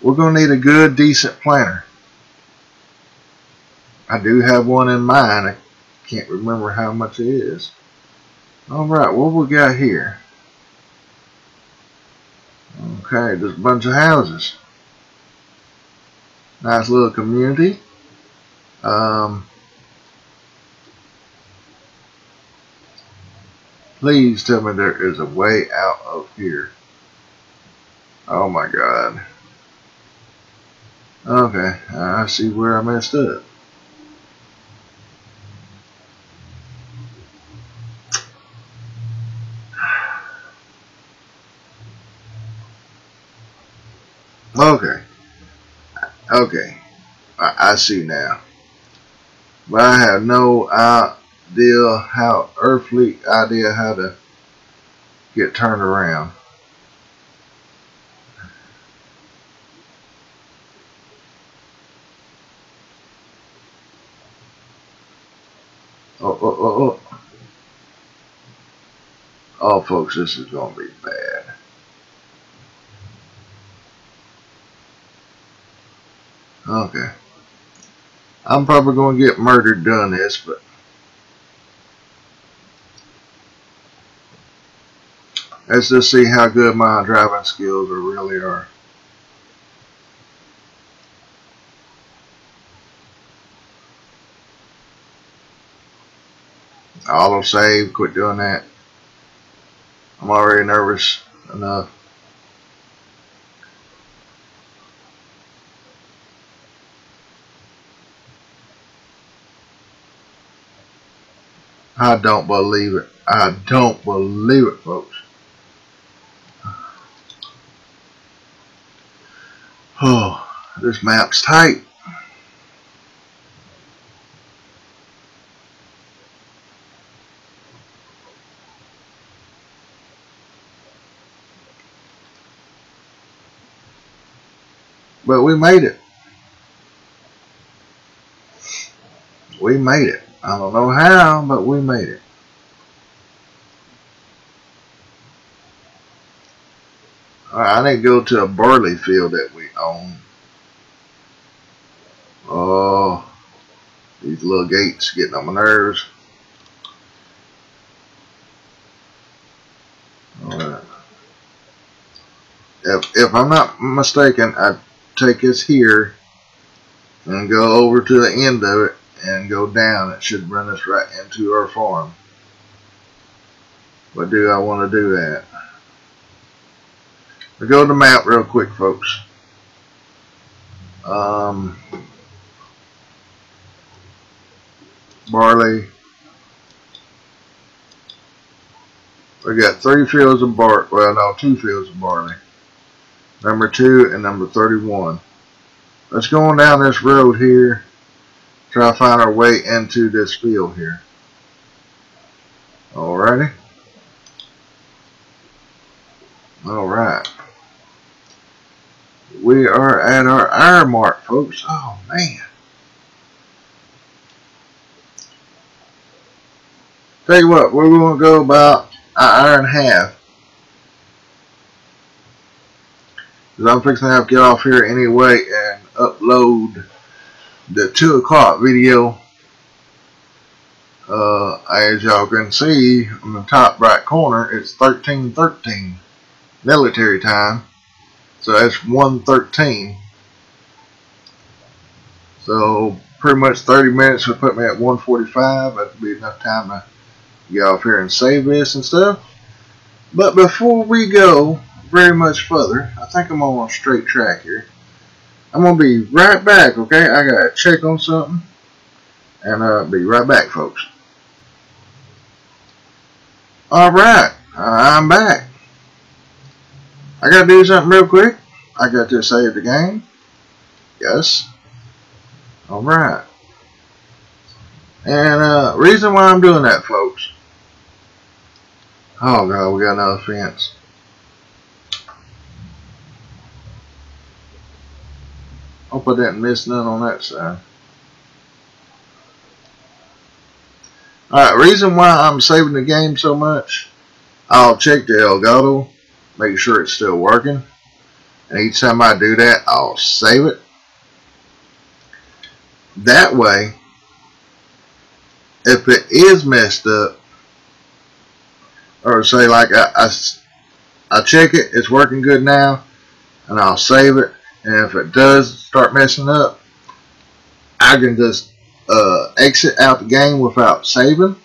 We're to need a good, decent planter. I do have one in mind. I can't remember how much it is. Alright, what we got here? Okay, there's a bunch of houses. Nice little community. Um, Please tell me there is a way out of here. Oh my god. Okay, I see where I messed up. Okay. Okay. I, I see now. But I have no uh, idea how earthly idea how to get turned around. Oh, oh, oh, oh. Oh, folks, this is going to be bad. Okay. I'm probably going to get murdered doing this, but Let's just see how good my driving skills are, really are. Auto save, quit doing that. I'm already nervous enough. I don't believe it. I don't believe it, folks. Oh, this map's tight. But we made it. We made it. I don't know how, but we made it. Alright, I need to go to a barley field that we own. Oh, these little gates getting on my nerves. If, if I'm not mistaken, I take us here and go over to the end of it and go down. It should run us right into our farm. But do I want to do that? we go to the map real quick, folks. Um, barley. We got three fields of barley. Well, no, two fields of barley. Number two and number 31. Let's go on down this road here. Try to find our way into this field here. Alrighty. Alright. We are at our hour mark, folks. Oh, man. Tell you what, we're going to go about an hour and a half. Because I'm fixing to have to get off here anyway and upload the 2 o'clock video. Uh, as y'all can see in the top right corner, it's 1313 military time. So that's 113. So pretty much 30 minutes would put me at 145. That'd be enough time to get off here and save this and stuff. But before we go very much further, I think I'm on a straight track here. I'm going to be right back, okay? I got to check on something. And uh, be right back, folks. Alright, I'm back. I got to do something real quick. I got to save the game. Yes. Alright. And uh, reason why I'm doing that, folks, Oh god, we got another fence. Hope I didn't miss none on that side. Alright, reason why I'm saving the game so much, I'll check the Elgato, make sure it's still working. And each time I do that, I'll save it. That way, if it is messed up, or say like I, I, I check it, it's working good now, and I'll save it. And if it does start messing up, I can just uh, exit out the game without saving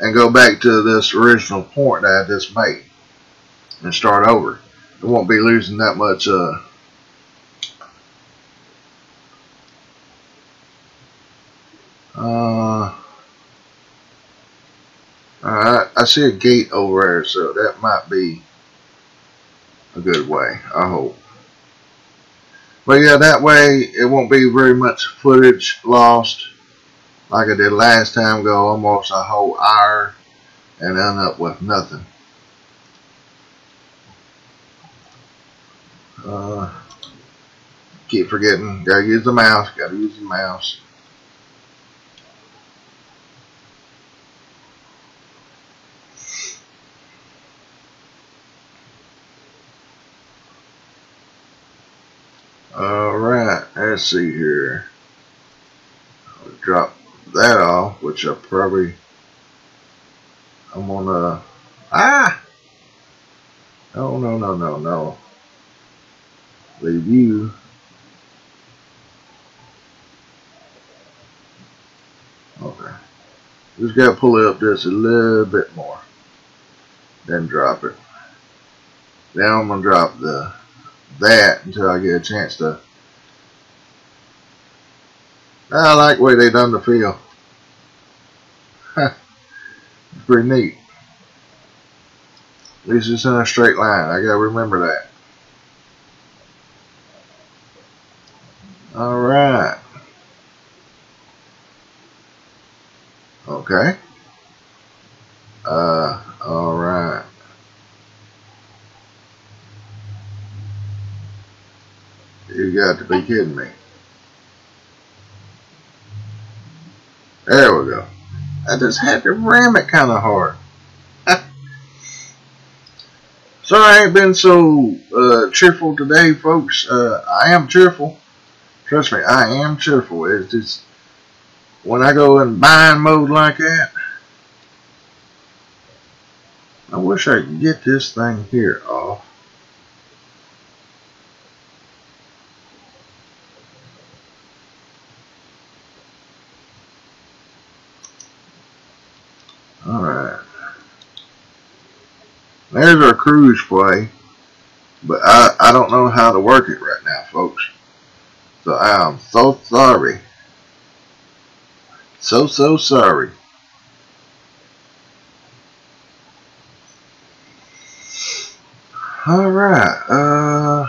and go back to this original point that I just made and start over. It won't be losing that much uh, uh Alright, I see a gate over there, so that might be a good way, I hope. But yeah, that way it won't be very much footage lost like I did last time, go almost a whole hour and end up with nothing. Uh, keep forgetting, gotta use the mouse, gotta use the mouse. Alright, let's see here. I'll drop that off, which I probably I'm gonna ah no no no no no review okay just gotta pull it up just a little bit more then drop it now I'm gonna drop the that until I get a chance to. I like the way they done the field. it's pretty neat. At least it's in a straight line. I gotta remember that. Alright. Okay. Uh, alright. You got to be kidding me. There we go. I just had to ram it kind of hard. Sorry I ain't been so uh, cheerful today, folks. Uh, I am cheerful. Trust me, I am cheerful. It's just when I go in buying mode like that, I wish I could get this thing here off. Alright. There's our cruise play. But I, I don't know how to work it right now, folks. So I am so sorry. So, so sorry. Alright, uh,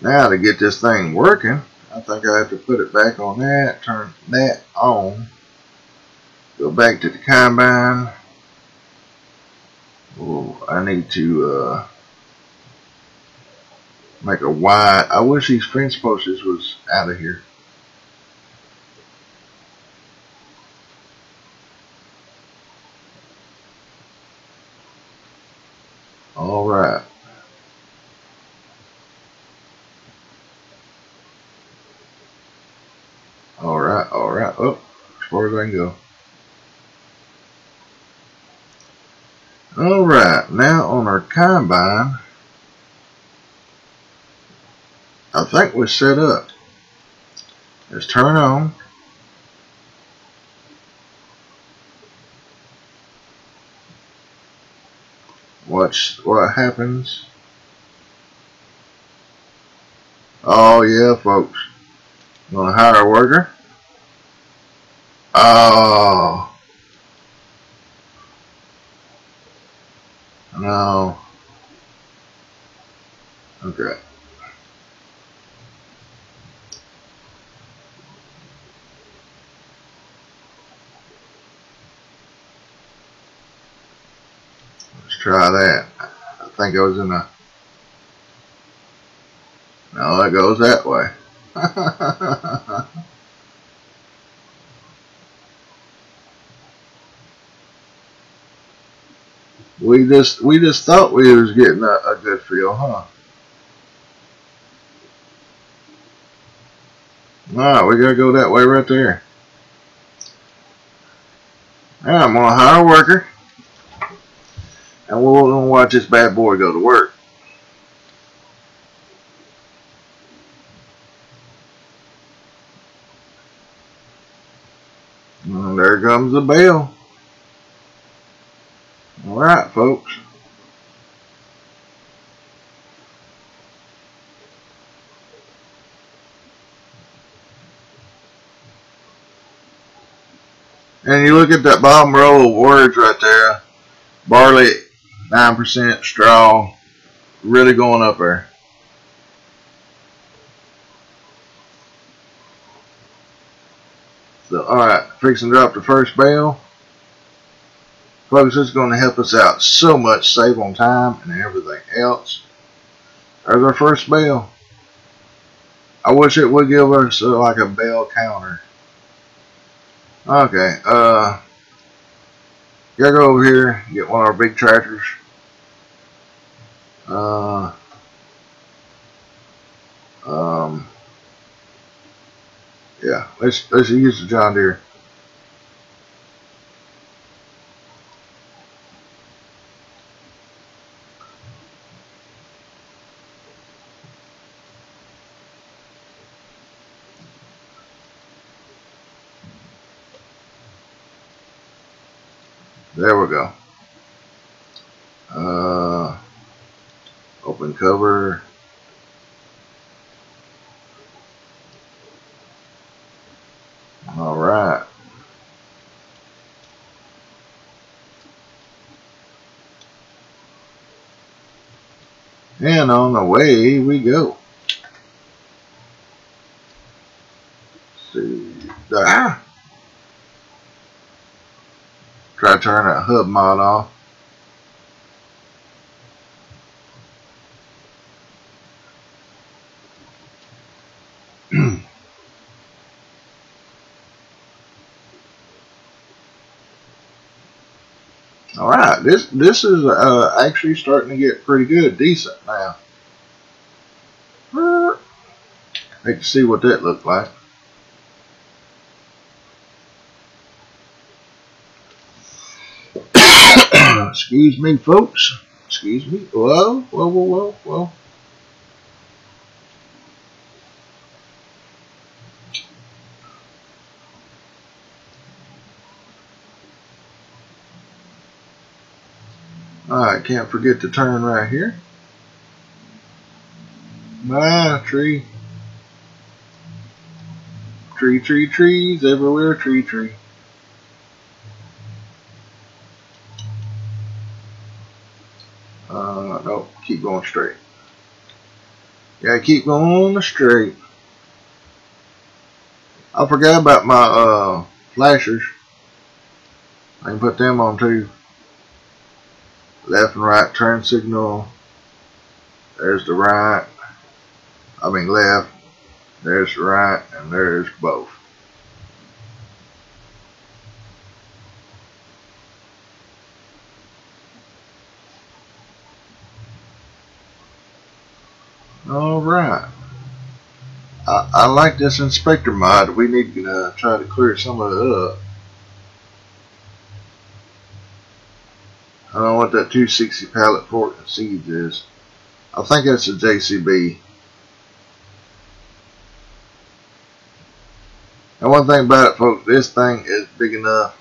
now to get this thing working, I think I have to put it back on that, turn that on, go back to the combine. Oh, I need to, uh, make a wide, I wish these fence posts was out of here. All right. All right, all right. Oh, as far as I can go. All right, now on our combine, I think we're set up. Let's turn on. Watch what happens. Oh yeah, folks. I'm Gonna hire a worker. Oh. No. Okay. Try that. I think I was in a... No, it goes that way. we just we just thought we was getting a, a good feel, huh? Alright, we gotta go that way right there. Now I'm gonna hire worker and we're going to watch this bad boy go to work. And there comes the bell. All right, folks. And you look at that bottom row of words right there. Barley 9% straw, really going up there. So, alright, fix and drop the first bale. Folks, this is going to help us out so much, save on time and everything else. There's our first bale. I wish it would give us uh, like a bell counter. Okay, uh, gotta go over here, get one of our big tractors. Uh, um, yeah, let's let's use the John Deere. There we go. Uh, open cover. All right. And on the way we go. Let's see. Ah! Try to turn that HUD mod off. All right, this this is uh, actually starting to get pretty good, decent now. Hate to see what that looked like. Excuse me, folks. Excuse me. Whoa, whoa, whoa, whoa. Alright, can't forget to turn right here. My tree. Tree, tree, trees everywhere, tree, tree. Uh, keep going straight. Yeah, keep going straight. I forgot about my uh, flashers. I can put them on too. Left and right turn signal. There's the right. I mean left. There's the right and there's both. Alright. I, I like this inspector mod. We need to uh, try to clear some of it up. I don't know that 260 pallet fork and seeds is. I think that's a JCB. And one thing about it, folks, this thing is big enough.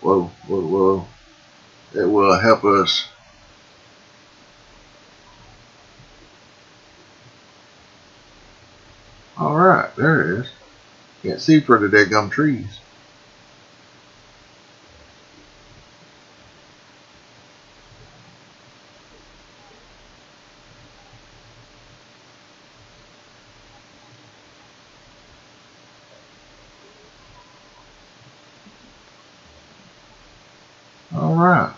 Whoa, whoa, whoa. It will help us Alright, there it is. Can't see for the dead gum trees. Alright.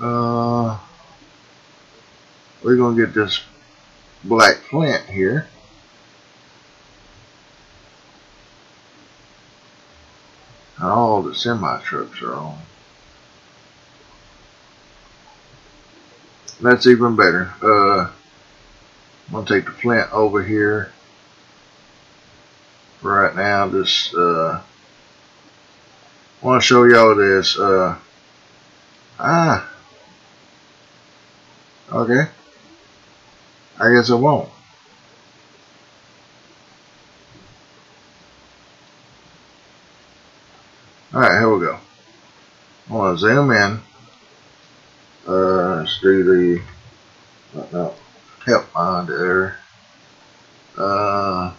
Uh, going to get this black flint here. All the semi trucks are on. That's even better. Uh, I'm gonna take the flint over here. Right now, just uh, want to show y'all this. Uh, ah, okay. I guess it won't. Alright, here we go. I want to zoom in. Uh, let's do the, no, no help on there. Uh,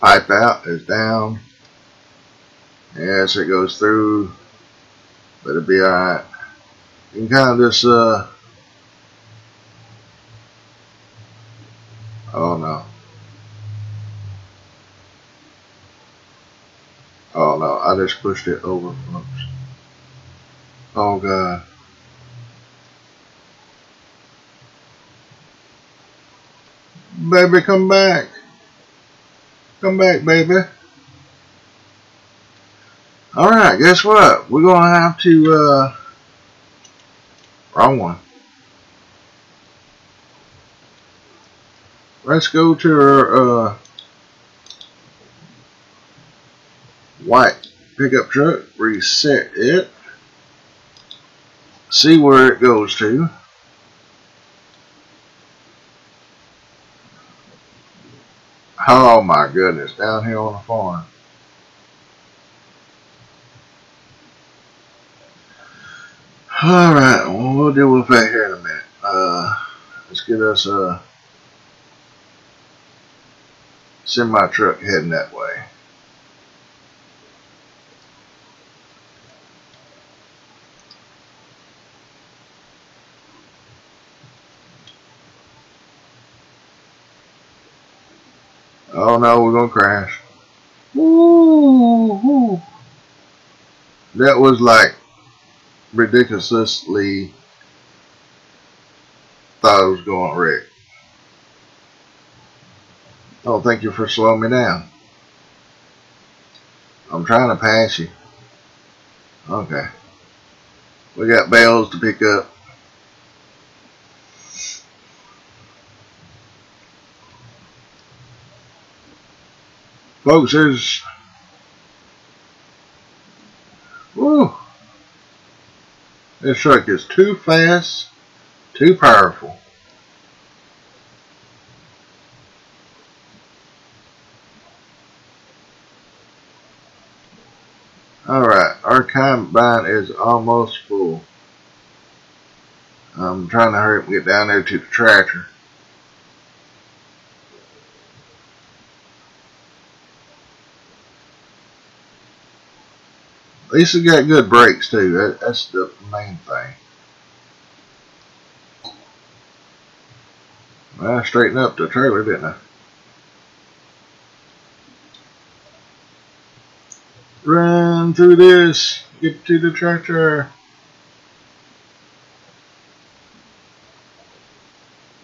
pipe out is down. Yes, it goes through, but it'll be alright. You can kind of just, uh, Oh no. Oh no, I just pushed it over, folks. Oh god. Baby, come back. Come back, baby. Alright, guess what? We're going to have to, uh, wrong one. Let's go to our uh, white pickup truck, reset it, see where it goes to. Oh my goodness, down here on the farm. Alright, well, we'll deal with that here in a minute. Uh, let's get us a semi truck heading that way. Oh no, we're gonna crash. Ooh, That was like ridiculously thought it was going wreck. Don't thank you for slowing me down. I'm trying to pass you. Okay. We got bales to pick up. Folks, there's... Woo! This truck is too fast, too powerful. Alright, our combine is almost full. I'm trying to hurry up and get down there to the tractor. At least it got good brakes too. That, that's the main thing. Well, I straightened up the trailer, didn't I? Run through this. Get to the tractor.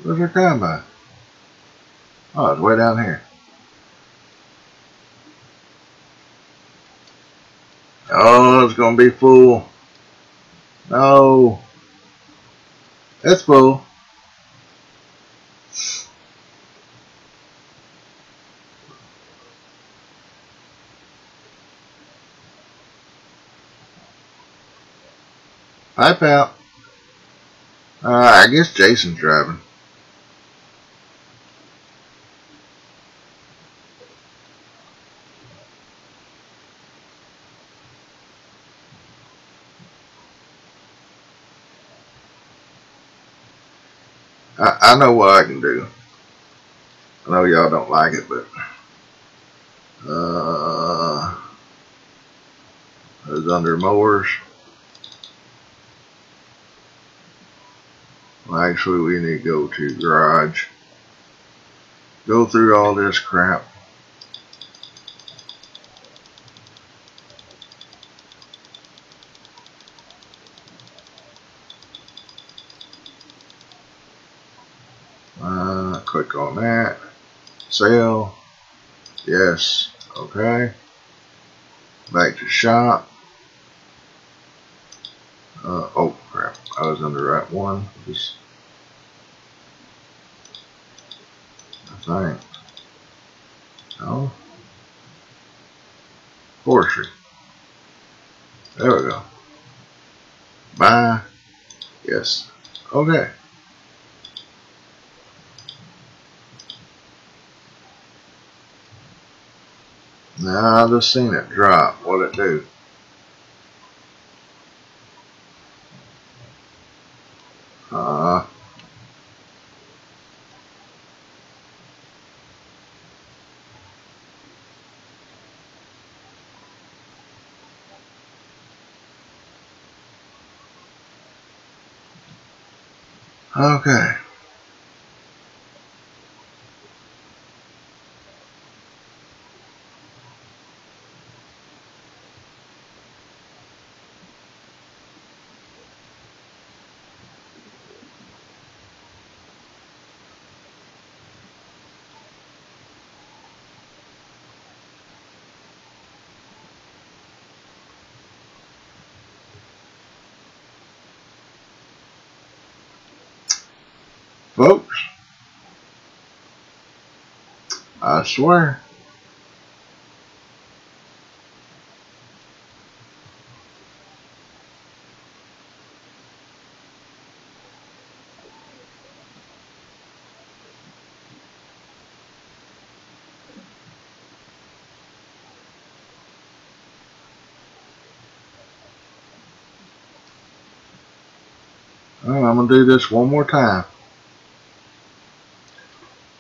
Where's our combine? Oh, it's way down here. Oh, it's to be full. No. It's full. Pipe out. Uh, I guess Jason's driving. I, I know what I can do. I know y'all don't like it, but uh, it's under mowers. Well, actually, we need to go to garage. Go through all this crap. Uh, click on that. Sale. Yes. Okay. Back to shop. Uh, oh crap. I right one. Just, I think. No. Forestry. There we go. Bye. Yes. Okay. Now I just seen it drop. What'd it do? Uh, okay. Folks, I swear. I'm going to do this one more time.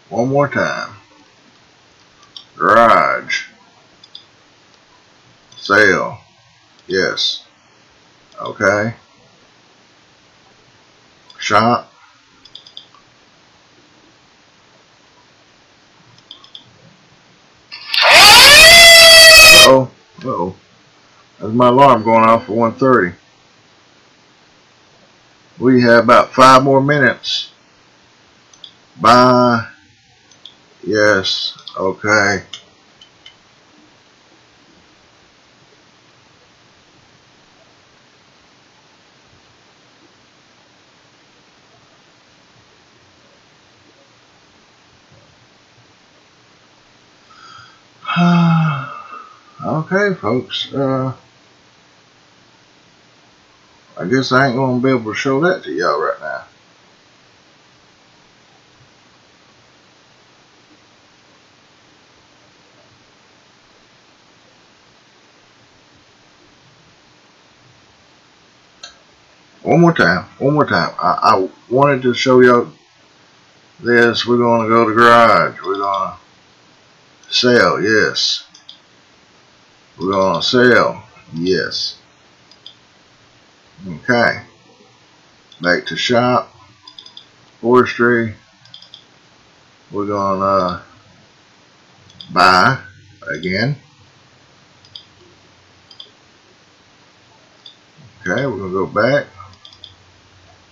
One more time. Garage. Sale. Yes. Okay. Shop. Uh oh. Uh oh. That's my alarm going off for 1.30. We have about five more minutes. Bye. Yes. Okay. Okay, folks. Uh, I guess I ain't going to be able to show that to y'all right now. One more time. One more time. I, I wanted to show y'all this. We're going to go to garage. We're going to sell. Yes. We're to sell. Yes. Okay. Back to shop. Forestry. We're going to uh, buy again. Okay, we're going to go back.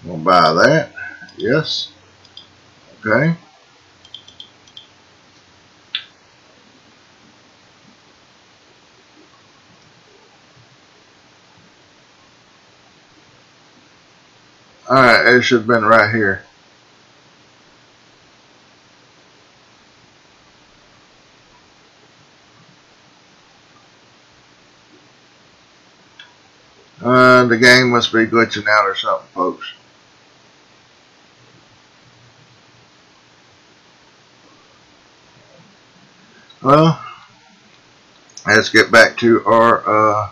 We'll buy that. Yes. Okay. Alright, it should have been right here. Uh, the game must be glitching out or something, folks. Well, let's get back to our, uh,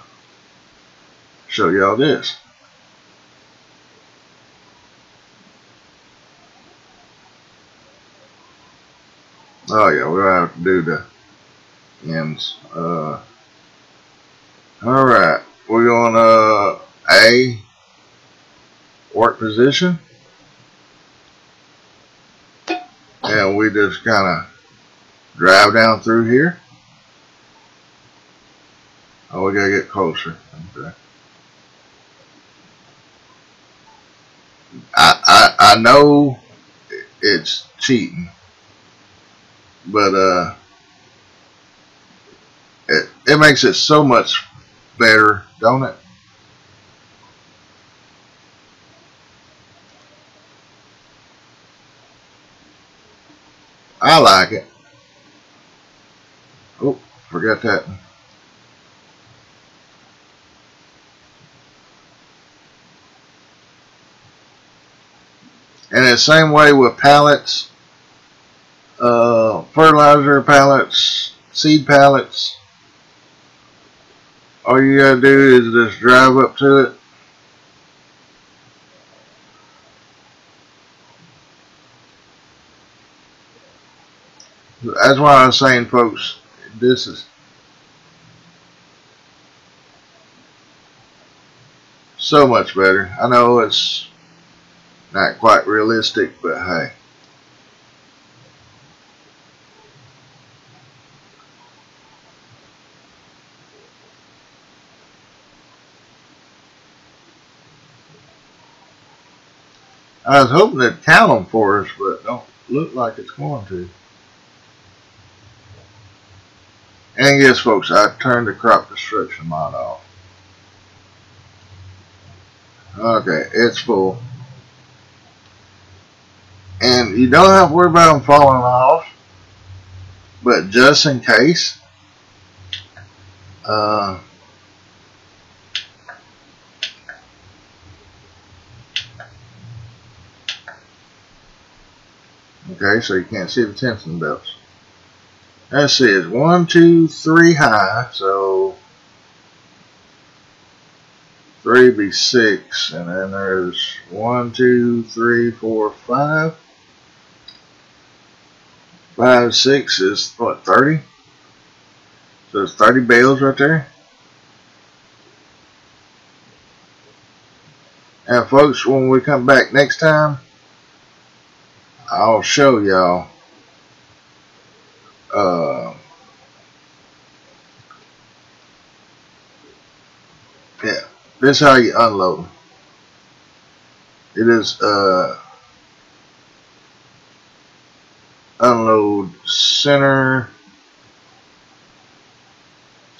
show y'all this. Oh yeah, we'll have to do the ends. Uh, all right, we're going to A, work position. And we just kind of drive down through here. Oh, we gotta get closer. Okay. I, I, I know it's cheating, but uh, it, it makes it so much better, don't it? I like it. Oh, forgot that. And the same way with pallets, uh, fertilizer pallets, seed pallets. All you gotta do is just drive up to it. That's why I was saying, folks, this is so much better. I know it's not quite realistic, but hey. I was hoping it'd count them for us, but don't look like it's going to. And yes, folks, I turned the crop destruction mod off. Okay, it's full. And you don't have to worry about them falling off. But just in case, uh, okay, so you can't see the tension belts. See, it's one, two, three high, so three be six, and then there's one, two, three, four, five. Five, six is what, 30? So it's 30 bales right there. And folks, when we come back next time, I'll show y'all uh, yeah, this is how you unload. It is uh, unload center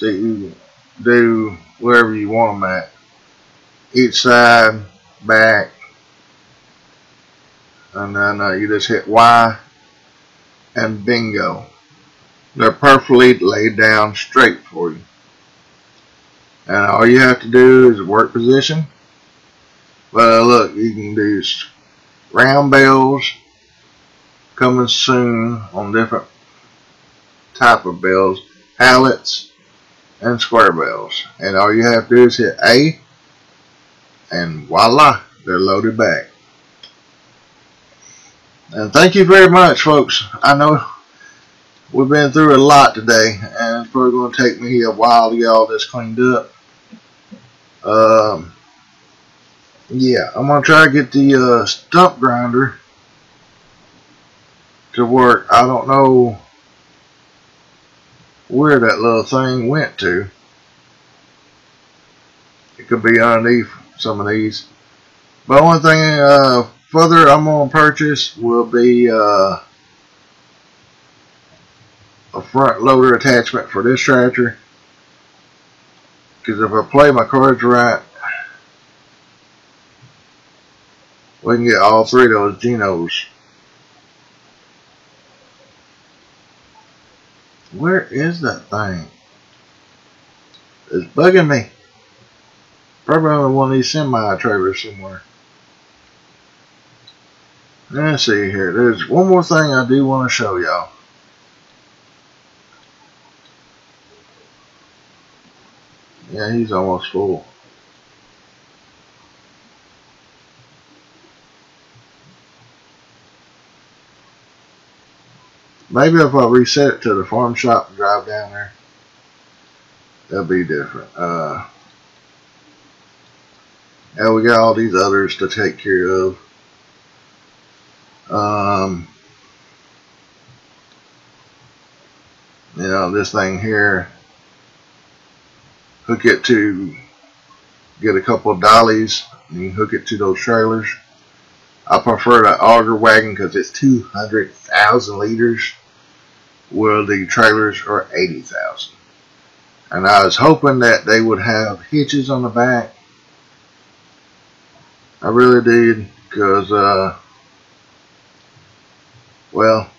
to do wherever you want them at. Each side, back, and then uh, you just hit Y and bingo. They're perfectly laid down straight for you. And all you have to do is work position. Well, look, you can do round bales coming soon on different type of bales, pallets, and square bales. And all you have to do is hit A, and voila, they're loaded back. And thank you very much, folks. I know we've been through a lot today, and it's probably going to take me a while to get all this cleaned up. Um, yeah, I'm going to try to get the uh, stump grinder to work. I don't know where that little thing went to. It could be underneath some of these. But one thing uh, further I'm going to purchase will be uh, a front loader attachment for this tractor. Because if I play my cards right, we can get all three of those Genos. Where is that thing? It's bugging me. Probably on one of these semi-trailers somewhere. Let's see here. There's one more thing I do want to show y'all. Yeah, he's almost full. Maybe if I reset it to the farm shop and drive down there, that'll be different. Uh, yeah, we got all these others to take care of. Um, you know, this thing here, hook it to get a couple of dollies and hook it to those trailers. I prefer the auger wagon because it's 200,000 liters where the trailers are 80,000. And I was hoping that they would have hitches on the back. I really did because, uh, well,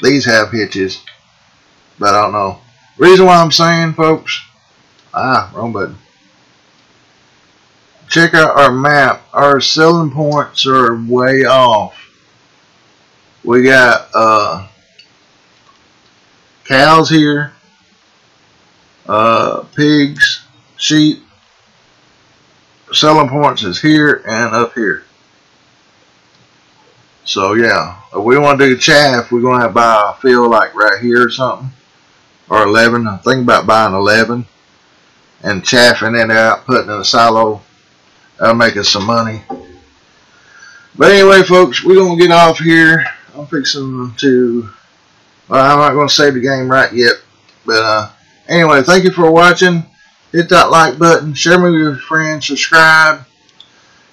these have hitches, but I don't know. Reason why I'm saying, folks, ah, wrong button. Check out our map. Our selling points are way off. We got uh, cows here, uh, pigs, sheep. Selling points is here and up here. So yeah, if we want to do chaff, we're going to have to buy a field like right here or something. Or 11. I'm about buying 11. And chaffing it out, putting in a silo. That'll make us some money. But anyway, folks, we're going to get off here. I'm fixing to... Well, I'm not going to save the game right yet. But uh, anyway, thank you for watching. Hit that like button. Share me with your friends. Subscribe.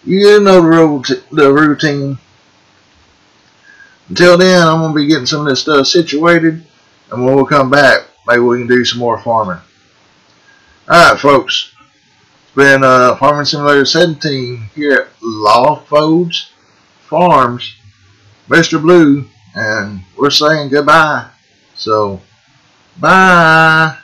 You know the routine. Until then, I'm going to be getting some of this stuff situated. And when we come back, maybe we can do some more farming. Alright, folks. It's been uh, Farming Simulator 17 here at Lawfolds Farms. Mr. Blue. And we're saying goodbye. So, bye.